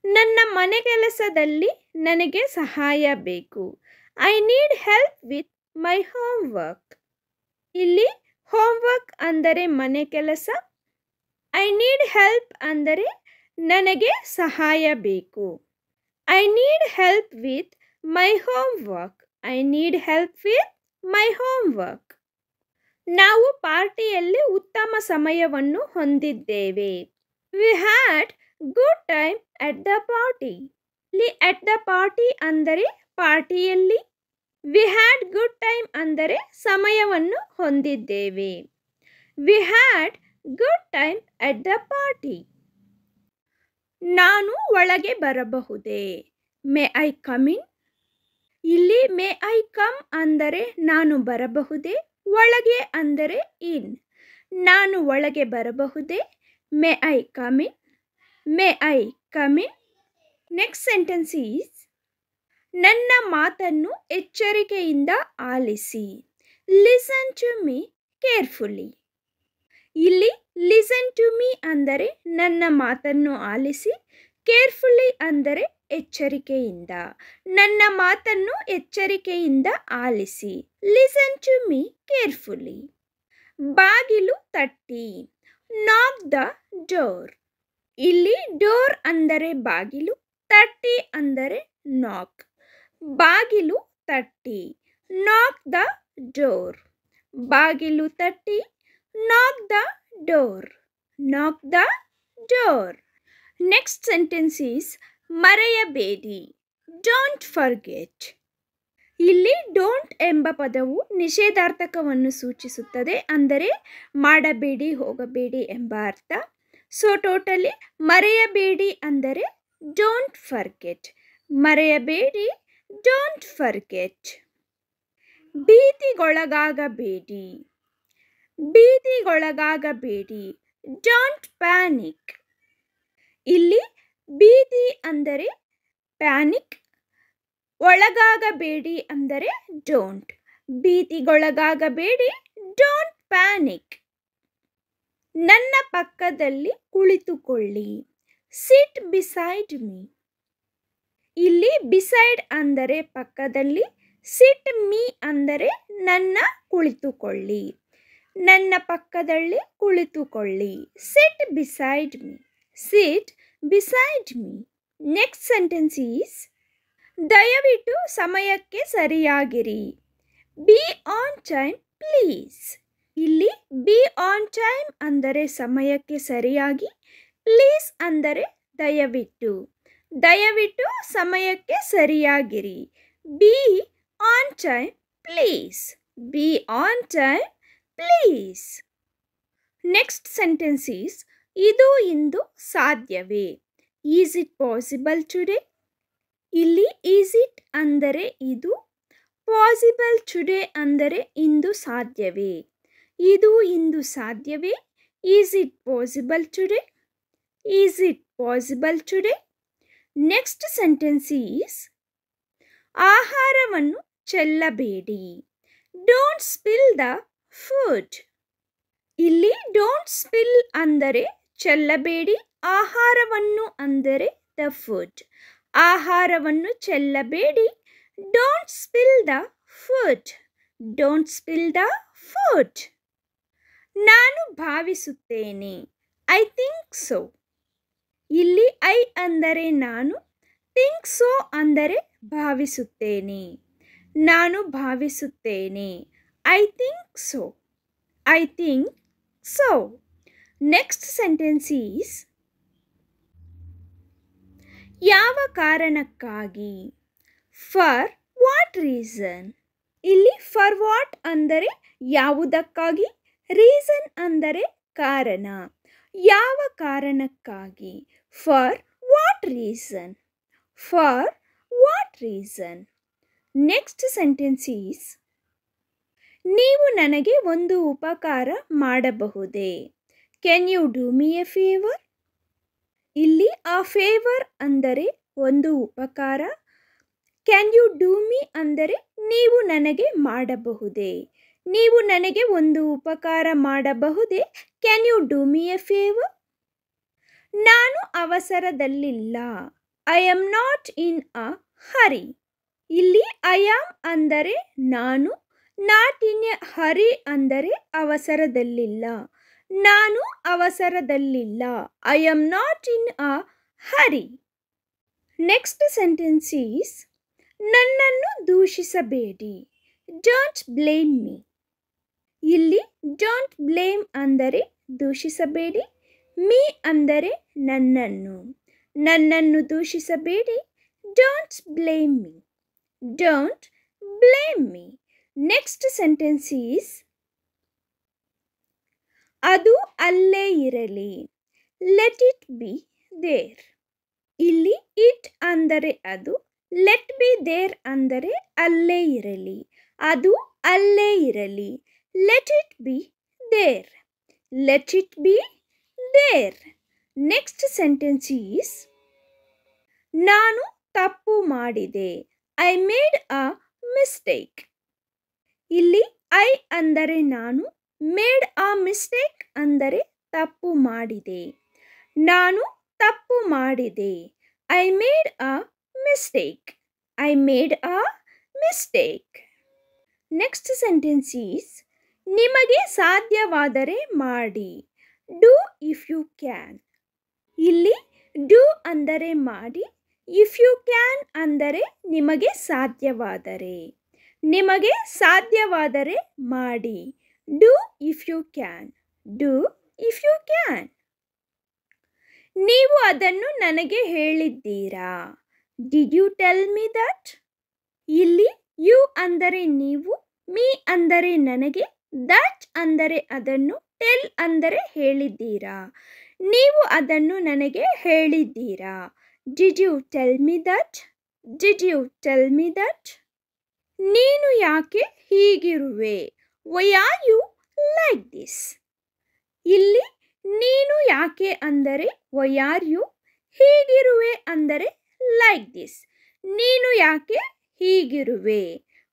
ನನ್ನ ಮನೆ ಕೆಲಸದಲ್ಲಿ ನನಗೆ ಸಹಾಯ ಬೇಕು. I need help with my homework ಇಲ್ಲಿ ಹೋಮ್ ವರ್ಕ್ ಅಂದರೆ ಮನೆ ಕೆಲಸ. ಐ ನೀಡ್ ಹೆಲ್ಪ್ ಅಂದರೆ ನನಗೆ ಸಹಾಯ ಬೇಕು. I need help with my homework I need help with my homework. ನಾವು ಪಾರ್ಟಿಯಲ್ಲಿ ಉತ್ತಮ ಸಮಯವನ್ನು ಹೊಂದಿದ್ದೇವೆ. We had good time at the party. ಇಲ್ಲಿ ಅಟ್ ದ ಪಾರ್ಟಿ ಅಂದರೆ ಪಾರ್ಟಿಯಲ್ಲಿ. ವಿ ಹ್ಯಾಡ್ ಗುಡ್ ಟೈಮ್ ಅಂದರೆ ಸಮಯವನ್ನು ಹೊಂದಿದ್ದೇವೆ. We had good time at the party. ನಾನು ಒಳಗೆ ಬರಬಹುದೇ. ಮೇ ಐ ಕಮ್ ಇನ್ ಇಲ್ಲಿ ಮೇ ಐ ಕಮ್ ಅಂದರೆ ನಾನು ಬರಬಹುದೇ, ಒಳಗೆ ಅಂದರೆ ಇನ್. ನಾನು ಒಳಗೆ ಬರಬಹುದೇ, may I come in, may I come in. Next sentence is, ನನ್ನ ಮಾತನ್ನು ಎಚ್ಚರಿಕೆಯಿಂದ ಆಲಿಸಿ. Listen to me carefully. ಇಲ್ಲಿ ಲಿಸನ್ ಟು ಮೀ ಅಂದರೆ ನನ್ನ ಮಾತನ್ನು ಆಲಿಸಿ, ಕೇರ್ಫುಲ್ಲಿ ಅಂದರೆ ಎಚ್ಚರಿಕೆಯಿಂದ. ನನ್ನ ಮಾತನ್ನು ಎಚ್ಚರಿಕೆಯಿಂದ ಆಲಿಸಿ. ಲಿಸನ್ ಟು ಮೀ ಕೇರ್ಫುಲ್ಲಿ ಬಾಗಿಲು ತಟ್ಟಿ. ನಾಕ್ ದ ಡೋರ್ ಇಲ್ಲಿ ಡೋರ್ ಅಂದರೆ ಬಾಗಿಲು, ತಟ್ಟಿ ಅಂದರೆ ನಾಕ್ ಬಾಗಿಲು ತಟ್ಟಿ. ನಾಕ್ ದ ಡೋರ್ ಬಾಗಿಲು ತಟ್ಟಿ. Knock the door knock the door next sentence is ಮರೆಯಬೇಡಿ. ಡೋಂಟ್ ಫರ್ಗೆಟ್ ಇಲ್ಲಿ ಡೋಂಟ್ ಎಂಬ ಪದವು ನಿಷೇಧಾರ್ಥಕವನ್ನು ಸೂಚಿಸುತ್ತದೆ. ಅಂದರೆ ಮಾಡಬೇಡಿ, ಹೋಗಬೇಡಿ ಎಂಬ ಅರ್ಥ. ಸೊ ಟೋಟಲಿ ಮರೆಯಬೇಡಿ ಅಂದರೆ ಡೋಂಟ್ ಫರ್ಗೆಟ್ ಮರೆಯಬೇಡಿ ಡೋಂಟ್ ಫರ್ಗೆಟ್ ಭೀತಿಗೊಳಗಾಗಬೇಡಿ. ಭೀತಿಗೊಳಗಾಗಬೇಡಿ. ಡೋಂಟ್ ಪ್ಯಾನಿಕ್ ಇಲ್ಲಿ ಅಂದರೆ ಪ್ಯಾನಿಕ್, ಒಳಗಾಗಬೇಡಿ ಅಂದರೆ ಡೋಂಟ್. ಭೀತಿಗೊಳಗಾಗಬೇಡಿ, don't panic. ನನ್ನ ಪಕ್ಕದಲ್ಲಿ ಕುಳಿತುಕೊಳ್ಳಿ. Sit beside me. ಇಲ್ಲಿ ಬಿಸೈಡ್ ಅಂದರೆ ಪಕ್ಕದಲ್ಲಿ, ಸಿಟ್ ಮೀ ಅಂದರೆ ನನ್ನ ಕುಳಿತುಕೊಳ್ಳಿ. ನನ್ನ ಪಕ್ಕದಲ್ಲಿ ಕುಳಿತುಕೊಳ್ಳಿ. Sit beside me. Sit beside me. Next sentence is ದಯವಿಟ್ಟು ಸಮಯಕ್ಕೆ ಸರಿಯಾಗಿರಿ. ಬಿ ಆನ್ ಟೈಮ್ ಪ್ಲೀಸ್ ಇಲ್ಲಿ ಬಿ ಆನ್ ಟೈಮ್ ಅಂದರೆ ಸಮಯಕ್ಕೆ ಸರಿಯಾಗಿ ಪ್ಲೀಸ್ ಅಂದರೆ ದಯವಿಟ್ಟು. ದಯವಿಟ್ಟು ಸಮಯಕ್ಕೆ ಸರಿಯಾಗಿರಿ. Be on time please be on time please next sentence ಇದು ಇಂದು ಸಾಧ್ಯವೇ? ಈಸ್ ಇಟ್ ಪಾಸಿಬಲ್ ಟುಡೇ ಇಲ್ಲಿ ಈಸ್ ಇಟ್ ಅಂದರೆ ಇದು ಪಾಸಿಬಲ್ ಟುಡೇ ಅಂದರೆ ಇಂದು ಸಾಧ್ಯವೇ? ಇದು ಇಂದು ಸಾಧ್ಯವೇ? Is it possible today is it possible today next sentence is ಆಹಾರವನ್ನು ಚೆಲ್ಲಬೇಡಿ. ಡೋಂಟ್ ಸ್ಪಿಲ್ ದ ಫುಡ್ ಇಲ್ಲಿ ಡೋಂಟ್ ಸ್ಪಿಲ್ ಅಂದರೆ ಚೆಲ್ಲಬೇಡಿ. ಆಹಾರವನ್ನು ಅಂದರೆ ದ ಫುಡ್. ಆಹಾರವನ್ನು ಚೆಲ್ಲಬೇಡಿ. Don't spill the food. Don't spill the food. ನಾನು ಭಾವಿಸುತ್ತೇನೆ. I think so. ಇಲ್ಲಿ ಐ ಅಂದರೆ ನಾನು, ಥಿಂಕ್ ಸೋ ಅಂದರೆ ಭಾವಿಸುತ್ತೇನೆ. ನಾನು ಭಾವಿಸುತ್ತೇನೆ. I think so. I think so. Next sentence is ಯಾವ ಕಾರಣಕ್ಕಾಗಿ? ಫಾರ್ ವಾಟ್ ರೀಸನ್ ಇಲ್ಲಿ ಫಾರ್ ವಾಟ್ ಅಂದರೆ ಯಾವುದಕ್ಕಾಗಿ? ರೀಸನ್ ಅಂದರೆ ಕಾರಣ. ಯಾವ ಕಾರಣಕ್ಕಾಗಿ? For what reason for what reason next sentence ನೀವು ನನಗೆ ಒಂದು ಉಪಕಾರ ಮಾಡಬಹುದೇ? Can you do me a favour ಇಲ್ಲಿ ಆ ಫೇವರ್ ಅಂದರೆ ಒಂದು ಉಪಕಾರ. ಕ್ಯಾನ್ ಯು ಡೂ ಮೀ ಅಂದರೆ ನೀವು ನನಗೆ ಮಾಡಬಹುದೇ. ನೀವು ನನಗೆ ಒಂದು ಉಪಕಾರ ಮಾಡಬಹುದೇ. Can you do me a favour ನಾನು ಅವಸರದಲ್ಲಿಲ್ಲ. I am not in a hurry ಇಲ್ಲಿ ಐ ಆಮ್ ಅಂದರೆ ನಾನು. ನಾಟ್ ಇನ್ ಎ ಹರಿ ಅಂದರೆ ಅವಸರದಲ್ಲಿಲ್ಲ. ನಾನು ಅವಸರದಲ್ಲಿಲ್ಲ. I am not in a hurry next sentence is ನನ್ನನ್ನು ದೂಷಿಸಬೇಡಿ. ಡೋಂಟ್ ಬ್ಲೇಮ್ ಮೀ ಇಲ್ಲಿ ಡೋಂಟ್ ಬ್ಲೇಮ್ ಅಂದರೆ ದೂಷಿಸಬೇಡಿ ಮೀ ಅಂದರೆ ನನ್ನನ್ನು. ನನ್ನನ್ನು ದೂಷಿಸಬೇಡಿ don't blame me don't blame me next sentence is ಅದು ಅಲ್ಲೇ ಇರಲಿ. ಲೆಟ್ ಇಟ್ ಬಿ ದೇರ್ ಇಲ್ಲಿ ಇಟ್ ಅಂದರೆ ಅದು ಲೆಟ್ ಬಿ ದೇರ್ ಅಂದರೆ ಅಲ್ಲೇ ಇರಲಿ. ಅದು ಅಲ್ಲೇ ಇರಲಿ. Let it be there let it be there next sentence is ನಾನು ತಪ್ಪು ಮಾಡಿದೆ. ಐ ಮೇಡ್ ಅ ಮಿಸ್ಟೇಕ್ ಇಲ್ಲಿ ಐ ಅಂದರೆ ನಾನು ಮೇಡ್ ಅ ಮಿಸ್ಟೇಕ್ ಅಂದರೆ ತಪ್ಪು ಮಾಡಿದೆ. ನಾನು ತಪ್ಪು ಮಾಡಿದೆ. I made a mistake. I made a mistake. Next sentence is, ನಿಮಗೆ ಸಾಧ್ಯವಾದರೆ ಮಾಡಿ. Do if you can. ಇಲ್ಲಿ ಡೂ ಅಂದರೆ ಮಾಡಿ, ಇಫ್ ಯು ಕ್ಯಾನ್ ಅಂದರೆ ನಿಮಗೆ ಸಾಧ್ಯವಾದರೆ. ನಿಮಗೆ ಸಾಧ್ಯವಾದರೆ ಮಾಡಿ. Do if you can do if you can ನೀವು ಅದನ್ನು ನನಗೆ ಹೇಳಿದ್ದೀರಾ? Did you tell me that ಇಲ್ಲಿ ಯು ಅಂದರೆ ನೀವು ಮೀ ಅಂದರೆ ನನಗೆ ದಟ್ ಅಂದರೆ ಅದನ್ನು ಟೆಲ್ ಅಂದರೆ ಹೇಳಿದ್ದೀರಾ? ನೀವು ಅದನ್ನು ನನಗೆ ಹೇಳಿದ್ದೀರಾ? Did you tell me that did you tell me that ನೀನು ಯಾಕೆ ಹೀಗಿರುವೆ? Why are you like this ಇಲ್ಲಿ ನೀನು ಯಾಕೆ ಅಂದರೆ ವೈ ಆರ್ ಯು ಹೀಗಿರುವೆ ಅಂದರೆ ಲೈಕ್ ದಿಸ್ ನೀನು ಯಾಕೆ ಹೀಗಿರುವೆ?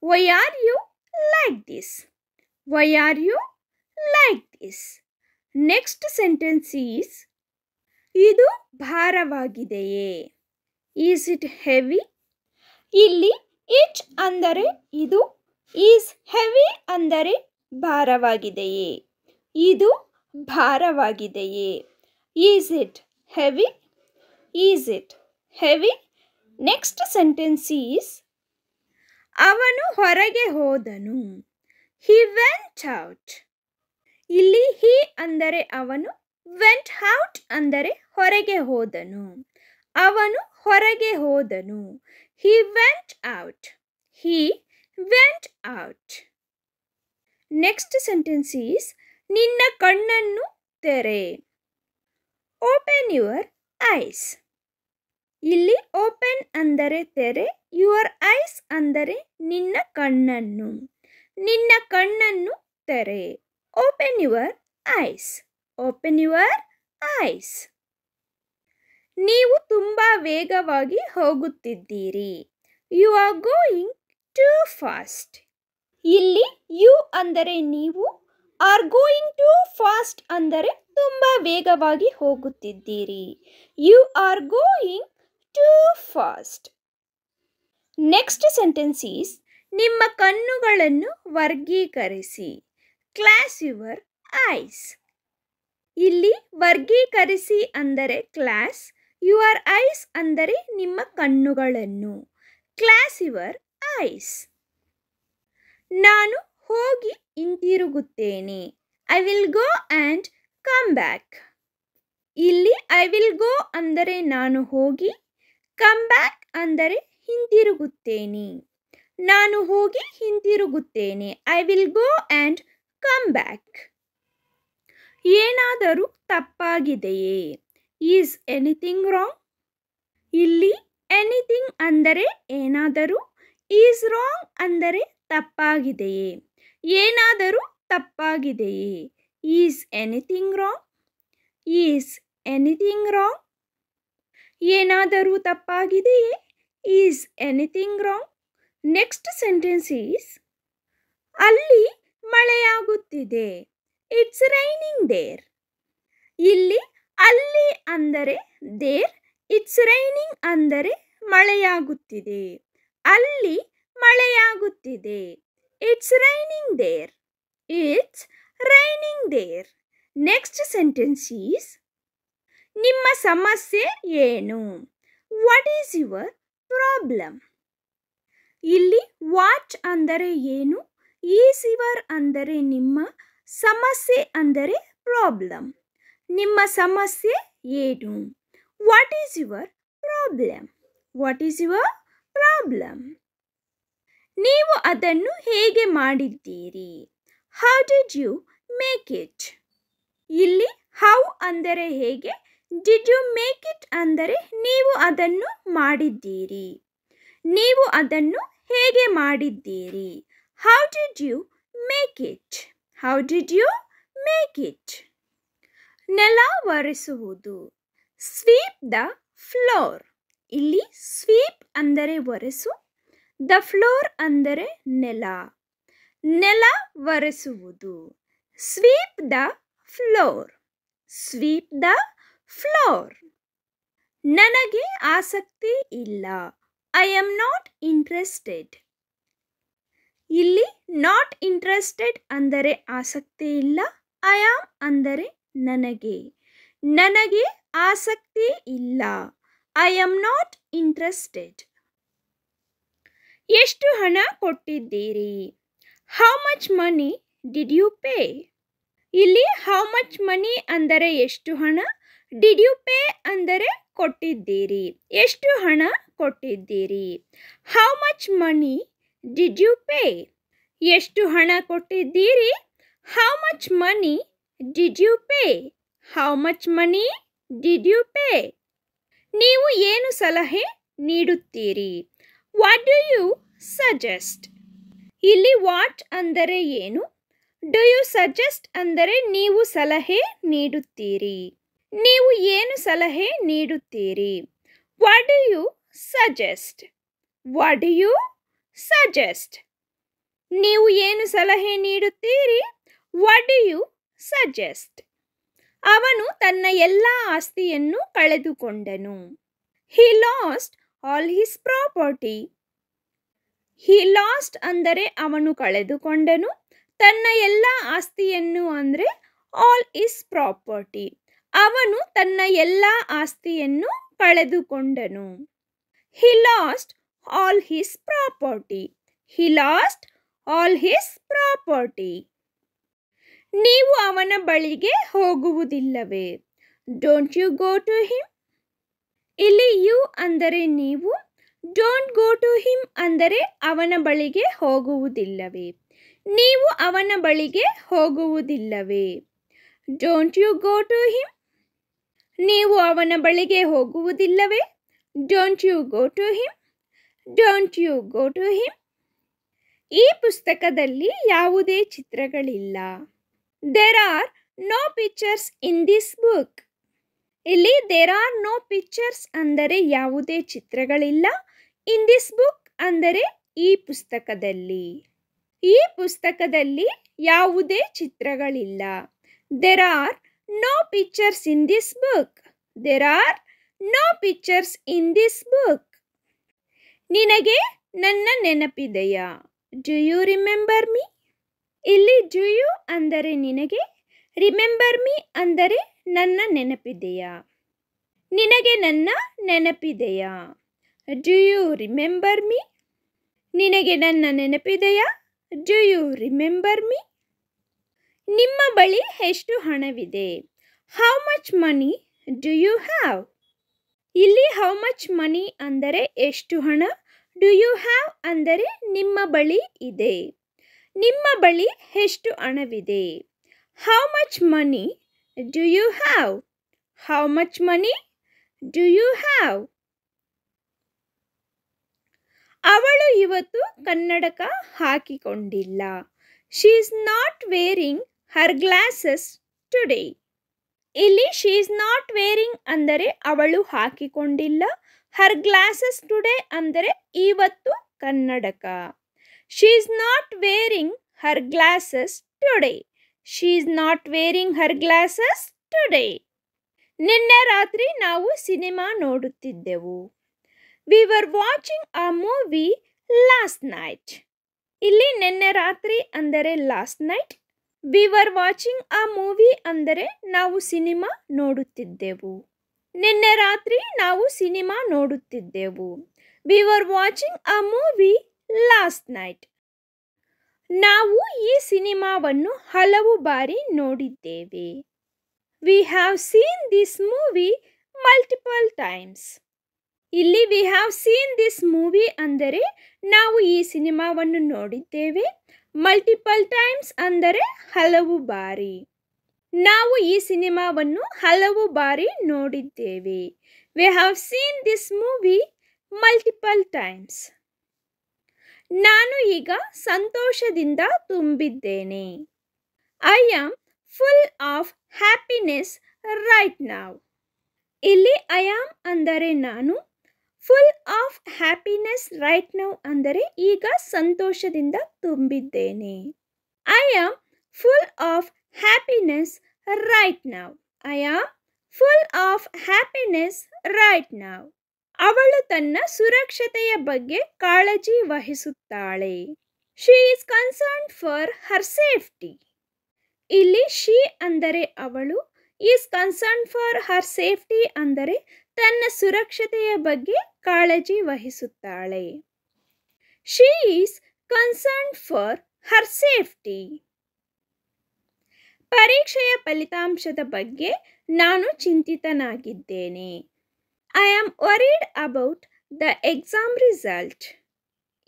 Why are you like this why are you like this next sentence is ಇದು ಭಾರವಾಗಿದೆಯೇ? ಈಸ್ ಇಟ್ ಹೆವಿ ಇಲ್ಲಿ ಇಚ್ ಅಂದರೆ ಇದು ಈಸ್ ಹೆವಿ ಅಂದರೆ ಭಾರವಾಗಿದೆಯೇ? ಇದು ಭಾರವಾಗಿದೆಯೇ? Is it heavy? Is it heavy? Next sentence is, ಅವನು ಹೊರಗೆ ಹೋದನು. He went out. ಇಲ್ಲಿ ಹಿ ಅಂದರೆ ಅವನು, ವೆಂಟ್ ಔಟ್ ಅಂದರೆ ಹೊರಗೆ ಹೋದನು. ಅವನು ಹೊರಗೆ ಹೋದನು. He went out. He went out next sentence is ನಿನ್ನ ಕಣ್ಣನ್ನು ತೆರೆ. ಓಪನ್ ಯುವರ್ ಐಸ್ ಇಲ್ಲಿ ಓಪೆನ್ ಅಂದರೆ ತೆರೆ ಯುವರ್ ಐಸ್ ಅಂದರೆ ನಿನ್ನ ಕಣ್ಣನ್ನು. ನಿನ್ನ ಕಣ್ಣನ್ನು ತೆರೆ. Open your eyes open your eyes ನೀವು ತುಂಬ ವೇಗವಾಗಿ ಹೋಗುತ್ತಿದ್ದೀರಿ. You are going too fast ಇಲ್ಲಿ ಯು ಅಂದರೆ ನೀವು ಆರ್ ಗೋಯಿಂಗ್ ಟು ಫಾಸ್ಟ್ ಅಂದರೆ ತುಂಬ ವೇಗವಾಗಿ ಹೋಗುತ್ತಿದ್ದೀರಿ. You are going too fast next sentence is ನಿಮ್ಮ ಕಣ್ಣುಗಳನ್ನು ವರ್ಗೀಕರಿಸಿ. ಕ್ಲಾಸ್ ಯುವರ್ ಐಸ್ ಇಲ್ಲಿ ವರ್ಗೀಕರಿಸಿ ಅಂದರೆ ಕ್ಲಾಸ್ ಯುವರ್ ಐಸ್ ಅಂದರೆ ನಿಮ್ಮ ಕಣ್ಣುಗಳನ್ನು. ಕ್ಲಾಸ್ ಯುವರ್ ಐಸ್ ನಾನು ಹೋಗಿ ಹಿಂತಿರುಗುತ್ತೇನೆ I will go and come back ಇಲ್ಲಿ ಐ ವಿಲ್ ಗೋ ಅಂದರೆ ನಾನು ಹೋಗಿ ಕಮ್ ಬ್ಯಾಕ್ ಅಂದರೆ ಹಿಂತಿರುಗುತ್ತೇನೆ ನಾನು ಹೋಗಿ ಹಿಂತಿರುಗುತ್ತೇನೆ I will go and come back ಏನಾದರೂ ತಪ್ಪಾಗಿದೆಯೇ? ಈಸ್ ಎನಿಥಿಂಗ್ ರಾಂಗ್ ಇಲ್ಲಿ ಎನಿಥಿಂಗ್ ಅಂದರೆ ಏನಾದರೂ ಈಸ್ ರಾಂಗ್ ಅಂದರೆ ತಪ್ಪಾಗಿದೆಯೇ? ಏನಾದರೂ ತಪ್ಪಾಗಿದೆಯೇ? Is anything wrong? Is anything wrong? ಏನಾದರೂ ತಪ್ಪಾಗಿದೆಯೇ? Is anything wrong? Next sentence is, ಅಲ್ಲಿ ಮಳೆಯಾಗುತ್ತಿದೆ. It's raining there. ಇಲ್ಲಿ ಅಲ್ಲಿ ಅಂದರೆ ದೇರ್, ಇಟ್ಸ್ ರೈನಿಂಗ್ ಅಂದರೆ ಮಳೆಯಾಗುತ್ತಿದೆ. ಅಲ್ಲಿ ಮಳೆಯಾಗುತ್ತಿದೆ. It's raining there it's raining there next sentence is ನಿಮ್ಮ ಸಮಸ್ಯೆ ಏನು? ವಾಟ್ ಈಸ್ ಯುವರ್ ಪ್ರಾಬ್ಲಮ್ ಇಲ್ಲಿ ವಾಚ್ ಅಂದರೆ ಏನು? ಈಸ್ ಯುವರ್ ಅಂದರೆ ನಿಮ್ಮ ಸಮಸ್ಯೆ ಅಂದರೆ ಪ್ರಾಬ್ಲಮ್ ನಿಮ್ಮ ಸಮಸ್ಯೆ ಏನು? What is your problem what is your problem ನೀವು ಅದನ್ನು ಹೇಗೆ ಮಾಡಿದ್ದೀರಿ? How did you make it ಇಲ್ಲಿ ಹೌ ಅಂದರೆ ಹೇಗೆ? ಡಿಡ್ ಯು ಮೇಕ್ ಇಟ್ ಅಂದರೆ ನೀವು ಅದನ್ನು ಮಾಡಿದ್ದೀರಿ. ನೀವು ಅದನ್ನು ಹೇಗೆ ಮಾಡಿದ್ದೀರಿ? How did you make it how did you make it ನೆಲ ಒರೆಸುವುದು. ಸ್ವೀಪ್ ದ ಫ್ಲೋರ್ ಇಲ್ಲಿ ಸ್ವೀಪ್ ಅಂದರೆ ಒರೆಸು, ದ ಫ್ಲೋರ್ ಅಂದರೆ ನೆಲ. ನೆಲ ಒರೆಸುವುದು. Sweep the floor. Sweep the floor. ನನಗೆ ಆಸಕ್ತಿ ಇಲ್ಲ. ಐ ಆಮ್ ನಾಟ್ ಇಂಟ್ರೆಸ್ಟೆಡ್ ಇಲ್ಲಿ ನಾಟ್ ಇಂಟ್ರೆಸ್ಟೆಡ್ ಅಂದರೆ ಆಸಕ್ತಿ ಇಲ್ಲ. ಐ ಆಮ್ ಅಂದರೆ ನನಗೆ. ನನಗೆ ಆಸಕ್ತಿ ಇಲ್ಲ. ಐ ಆಮ್ ನಾಟ್ ಇಂಟ್ರೆಸ್ಟೆಡ್ ಎಷ್ಟು ಹಣ ಕೊಟ್ಟಿದ್ದೀರಿ? How much money did you pay ಇಲ್ಲಿ ಹೌ ಮಚ್ ಮನಿ ಅಂದರೆ ಎಷ್ಟು ಹಣ? ಡಿಡ್ ಯು ಪೇ ಅಂದರೆ ಕೊಟ್ಟಿದ್ದೀರಿ. ಎಷ್ಟು ಹಣ ಕೊಟ್ಟಿದ್ದೀರಿ? How much money did you pay ಎಷ್ಟು ಹಣ ಕೊಟ್ಟಿದ್ದೀರಿ? How much money did you pay how much money did you pay ನೀವು ಏನು ಸಲಹೆ ನೀಡುತ್ತೀರಿ? ವಾಟ್ ಡು ಯು ಸಜೆಸ್ಟ್ ಇಲ್ಲಿ ವಾಟ್ ಅಂದರೆ ಏನು? ಡು ಯು ಸಜೆಸ್ಟ್ ಅಂದರೆ ನೀವು ಸಲಹೆ ನೀಡುತ್ತೀರಿ. ನೀವು ಏನು ಸಲಹೆ ನೀಡುತ್ತೀರಿ? What do you suggest what do you suggest ನೀವು ಏನು ಸಲಹೆ ನೀಡುತ್ತೀರಿ? ವಾಟ್ ಡು ಯು ಸಜೆಸ್ಟ್ ಅವನು ತನ್ನ ಎಲ್ಲ ಆಸ್ತಿಯನ್ನು ಕಳೆದುಕೊಂಡನು. He lost all his property he lost ಅಂದರೆ ಅವನು ಕಳೆದುಕೊಂಡನು. ತನ್ನ ಎಲ್ಲ ಆಸ್ತಿಯನ್ನು ಅಂದರೆ ಆಲ್ ಇಸ್ ಪ್ರಾಪರ್ಟಿ ಅವನು ತನ್ನ ಎಲ್ಲ ಆಸ್ತಿಯನ್ನು ಕಳೆದುಕೊಂಡನು. He lost all his property he lost all his property ನೀವು ಅವನ ಬಳಿಗೆ ಹೋಗುವುದಿಲ್ಲವೇ? Don't you go to him ಇಲ್ಲಿ ಯು ಅಂದರೆ ನೀವು ಡೋಂಟ್ ಗೋ ಟು ಹಿಮ್ ಅಂದರೆ ಅವನ ಬಳಿಗೆ ಹೋಗುವುದಿಲ್ಲವೇ? ನೀವು ಅವನ ಬಳಿಗೆ ಹೋಗುವುದಿಲ್ಲವೇ? Don't you go to him ನೀವು ಅವನ ಬಳಿಗೆ ಹೋಗುವುದಿಲ್ಲವೇ? Don't you go to him don't you go to him ಈ ಪುಸ್ತಕದಲ್ಲಿ ಯಾವುದೇ ಚಿತ್ರಗಳಿಲ್ಲ. There are no pictures in this book ಇಲ್ಲಿ ದೇರ್ ಆರ್ ನೋ ಪಿಕ್ಚರ್ಸ್ ಅಂದರೆ ಯಾವುದೇ ಚಿತ್ರಗಳಿಲ್ಲ. ಇನ್ ದಿಸ್ ಬುಕ್ ಅಂದರೆ ಈ ಪುಸ್ತಕದಲ್ಲಿ. ಈ ಪುಸ್ತಕದಲ್ಲಿ ಯಾವುದೇ ಚಿತ್ರಗಳಿಲ್ಲ. There are no pictures in this book there are no pictures in this book ನಿನಗೆ ನನ್ನ ನೆನಪಿದೆಯಾ? ಡು ಯು ರಿಮೆಂಬರ್ ಮೀ ಇಲ್ಲಿ ಡು ಯು ಅಂದರೆ ನಿನಗೆ ರಿಮೆಂಬರ್ ಮೀ ಅಂದರೆ ನನ್ನ ನೆನಪಿದೆಯಾ? ನಿನಗೆ ನನ್ನ ನೆನಪಿದೆಯಾ? ಡು ಯು ರಿಮೆಂಬರ್ ಮೀ ನಿನಗೆ ನನ್ನ ನೆನಪಿದೆಯಾ? ಡು ಯು ರಿಮೆಂಬರ್ ಮೀ ನಿಮ್ಮ ಬಳಿ ಎಷ್ಟು ಹಣವಿದೆ? How much money do you have ಇಲ್ಲಿ ಹೌ ಮಚ್ ಮನಿ ಅಂದರೆ ಎಷ್ಟು ಹಣ? ಡು ಯು ಹ್ಯಾವ್ ಅಂದರೆ ನಿಮ್ಮ ಬಳಿ ಇದೆ. ನಿಮ್ಮ ಬಳಿ ಎಷ್ಟು ಹಣವಿದೆ? How much money do you have how much money do you have ಅವಳು ಇವತ್ತು ಕನ್ನಡಕ ಹಾಕಿಕೊಂಡಿಲ್ಲ. She is not wearing her glasses today ಇಲ್ಲಿ ಶಿ ಈಸ್ ನಾಟ್ ವೇರಿಂಗ್ ಅಂದರೆ ಅವಳು ಹಾಕಿಕೊಂಡಿಲ್ಲ. ಹರ್ ಗ್ಲಾಸಸ್ ಟುಡೇ ಅಂದರೆ ಇವತ್ತು ಕನ್ನಡಕ. She is not wearing her glasses today she is not wearing her glasses today ನಿನ್ನೆ ರಾತ್ರಿ ನಾವು cinema ನೋಡುತ್ತಿದ್ದೆವು. We were watching a movie last night ಇಲ್ಲಿ ನಿನ್ನೆ ರಾತ್ರಿ ಅಂದರೆ last night we were watching a movie ಅಂದರೆ ನಾವು ಸಿನಿಮಾ ನೋಡುತ್ತಿದ್ದೆವು. ನಿನ್ನೆ ರಾತ್ರಿ ನಾವು cinema ನೋಡುತ್ತಿದ್ದೆವು. We were watching a movie last night. ನಾವು ಈ ಸಿನಿಮಾವನ್ನು ಹಲವು ಬಾರಿ ನೋಡಿದ್ದೇವೆ. We have seen this movie multiple times ಇಲ್ಲಿ we have seen this movie ಅಂದರೆ ನಾವು ಈ ಸಿನಿಮಾವನ್ನು ನೋಡಿದ್ದೇವೆ ಮಲ್ಟಿಪಲ್ ಟೈಮ್ಸ್ ಅಂದರೆ ಹಲವು ಬಾರಿ. ನಾವು ಈ ಸಿನಿಮಾವನ್ನು ಹಲವು ಬಾರಿ ನೋಡಿದ್ದೇವೆ. We have seen this movie multiple times ನಾನು ಈಗ ಸಂತೋಷದಿಂದ ತುಂಬಿದ್ದೇನೆ. I am full of happiness right now ಇಲ್ಲಿ ಐ ಆಮ್ ಅಂದರೆ ನಾನು full of happiness right now ಅಂದರೆ ಈಗ ಸಂತೋಷದಿಂದ ತುಂಬಿದ್ದೇನೆ. I am full of happiness right now I am full of happiness right now ಅವಳು ತನ್ನ ಸುರಕ್ಷತೆಯ ಬಗ್ಗೆ ಕಾಳಜಿ ವಹಿಸುತ್ತಾಳೆ. She is concern for her safety ಇಲ್ಲಿ ಶಿ ಅಂದರೆ ಅವಳು is concern for her safety ಅಂದರೆ ತನ್ನ ಸುರಕ್ಷತೆಯ ಬಗ್ಗೆ ಕಾಳಜಿ ವಹಿಸುತ್ತಾಳೆ. She is concern for her safety ಪರೀಕ್ಷೆಯ ಫಲಿತಾಂಶದ ಬಗ್ಗೆ ನಾನು ಚಿಂತಿತನಾಗಿದ್ದೇನೆ. I am worried about the exam result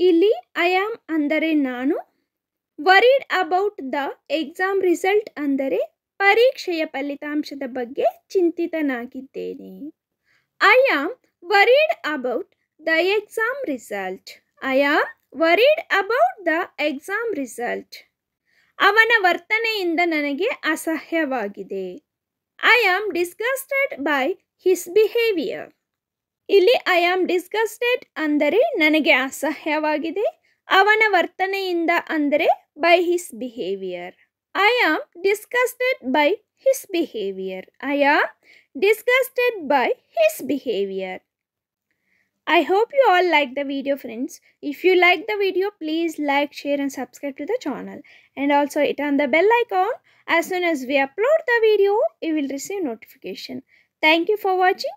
ಇಲ್ಲಿ ಐ ಆಮ್ ಅಂದರೆ ನಾನು worried about the exam result ಅಂದರೆ ಪರೀಕ್ಷೆಯ ಫಲಿತಾಂಶದ ಬಗ್ಗೆ ಚಿಂತಿತನಾಗಿದ್ದೇನೆ I am worried about the exam result I am worried about the exam result ಅವನ ವರ್ತನೆಯಿಂದ ನನಗೆ ಅಸಹ್ಯವಾಗಿದೆ. I am disgusted by his behaviour ಇಲ್ಲಿ ಐ ಆಮ್ ಡಿಸ್ಗಸ್ಟೆಡ್ ಅಂದರೆ ನನಗೆ ಅಸಹ್ಯವಾಗಿದೆ ಅವನ ವರ್ತನೆಯಿಂದ ಅಂದರೆ by his behaviour I am disgusted by his behaviour I am disgusted by his behaviour I hope you all like the video friends if you like the video, please like, share and subscribe to the channel. And also hit on the bell icon. As soon as we upload the video, you will receive notification. Thank you for watching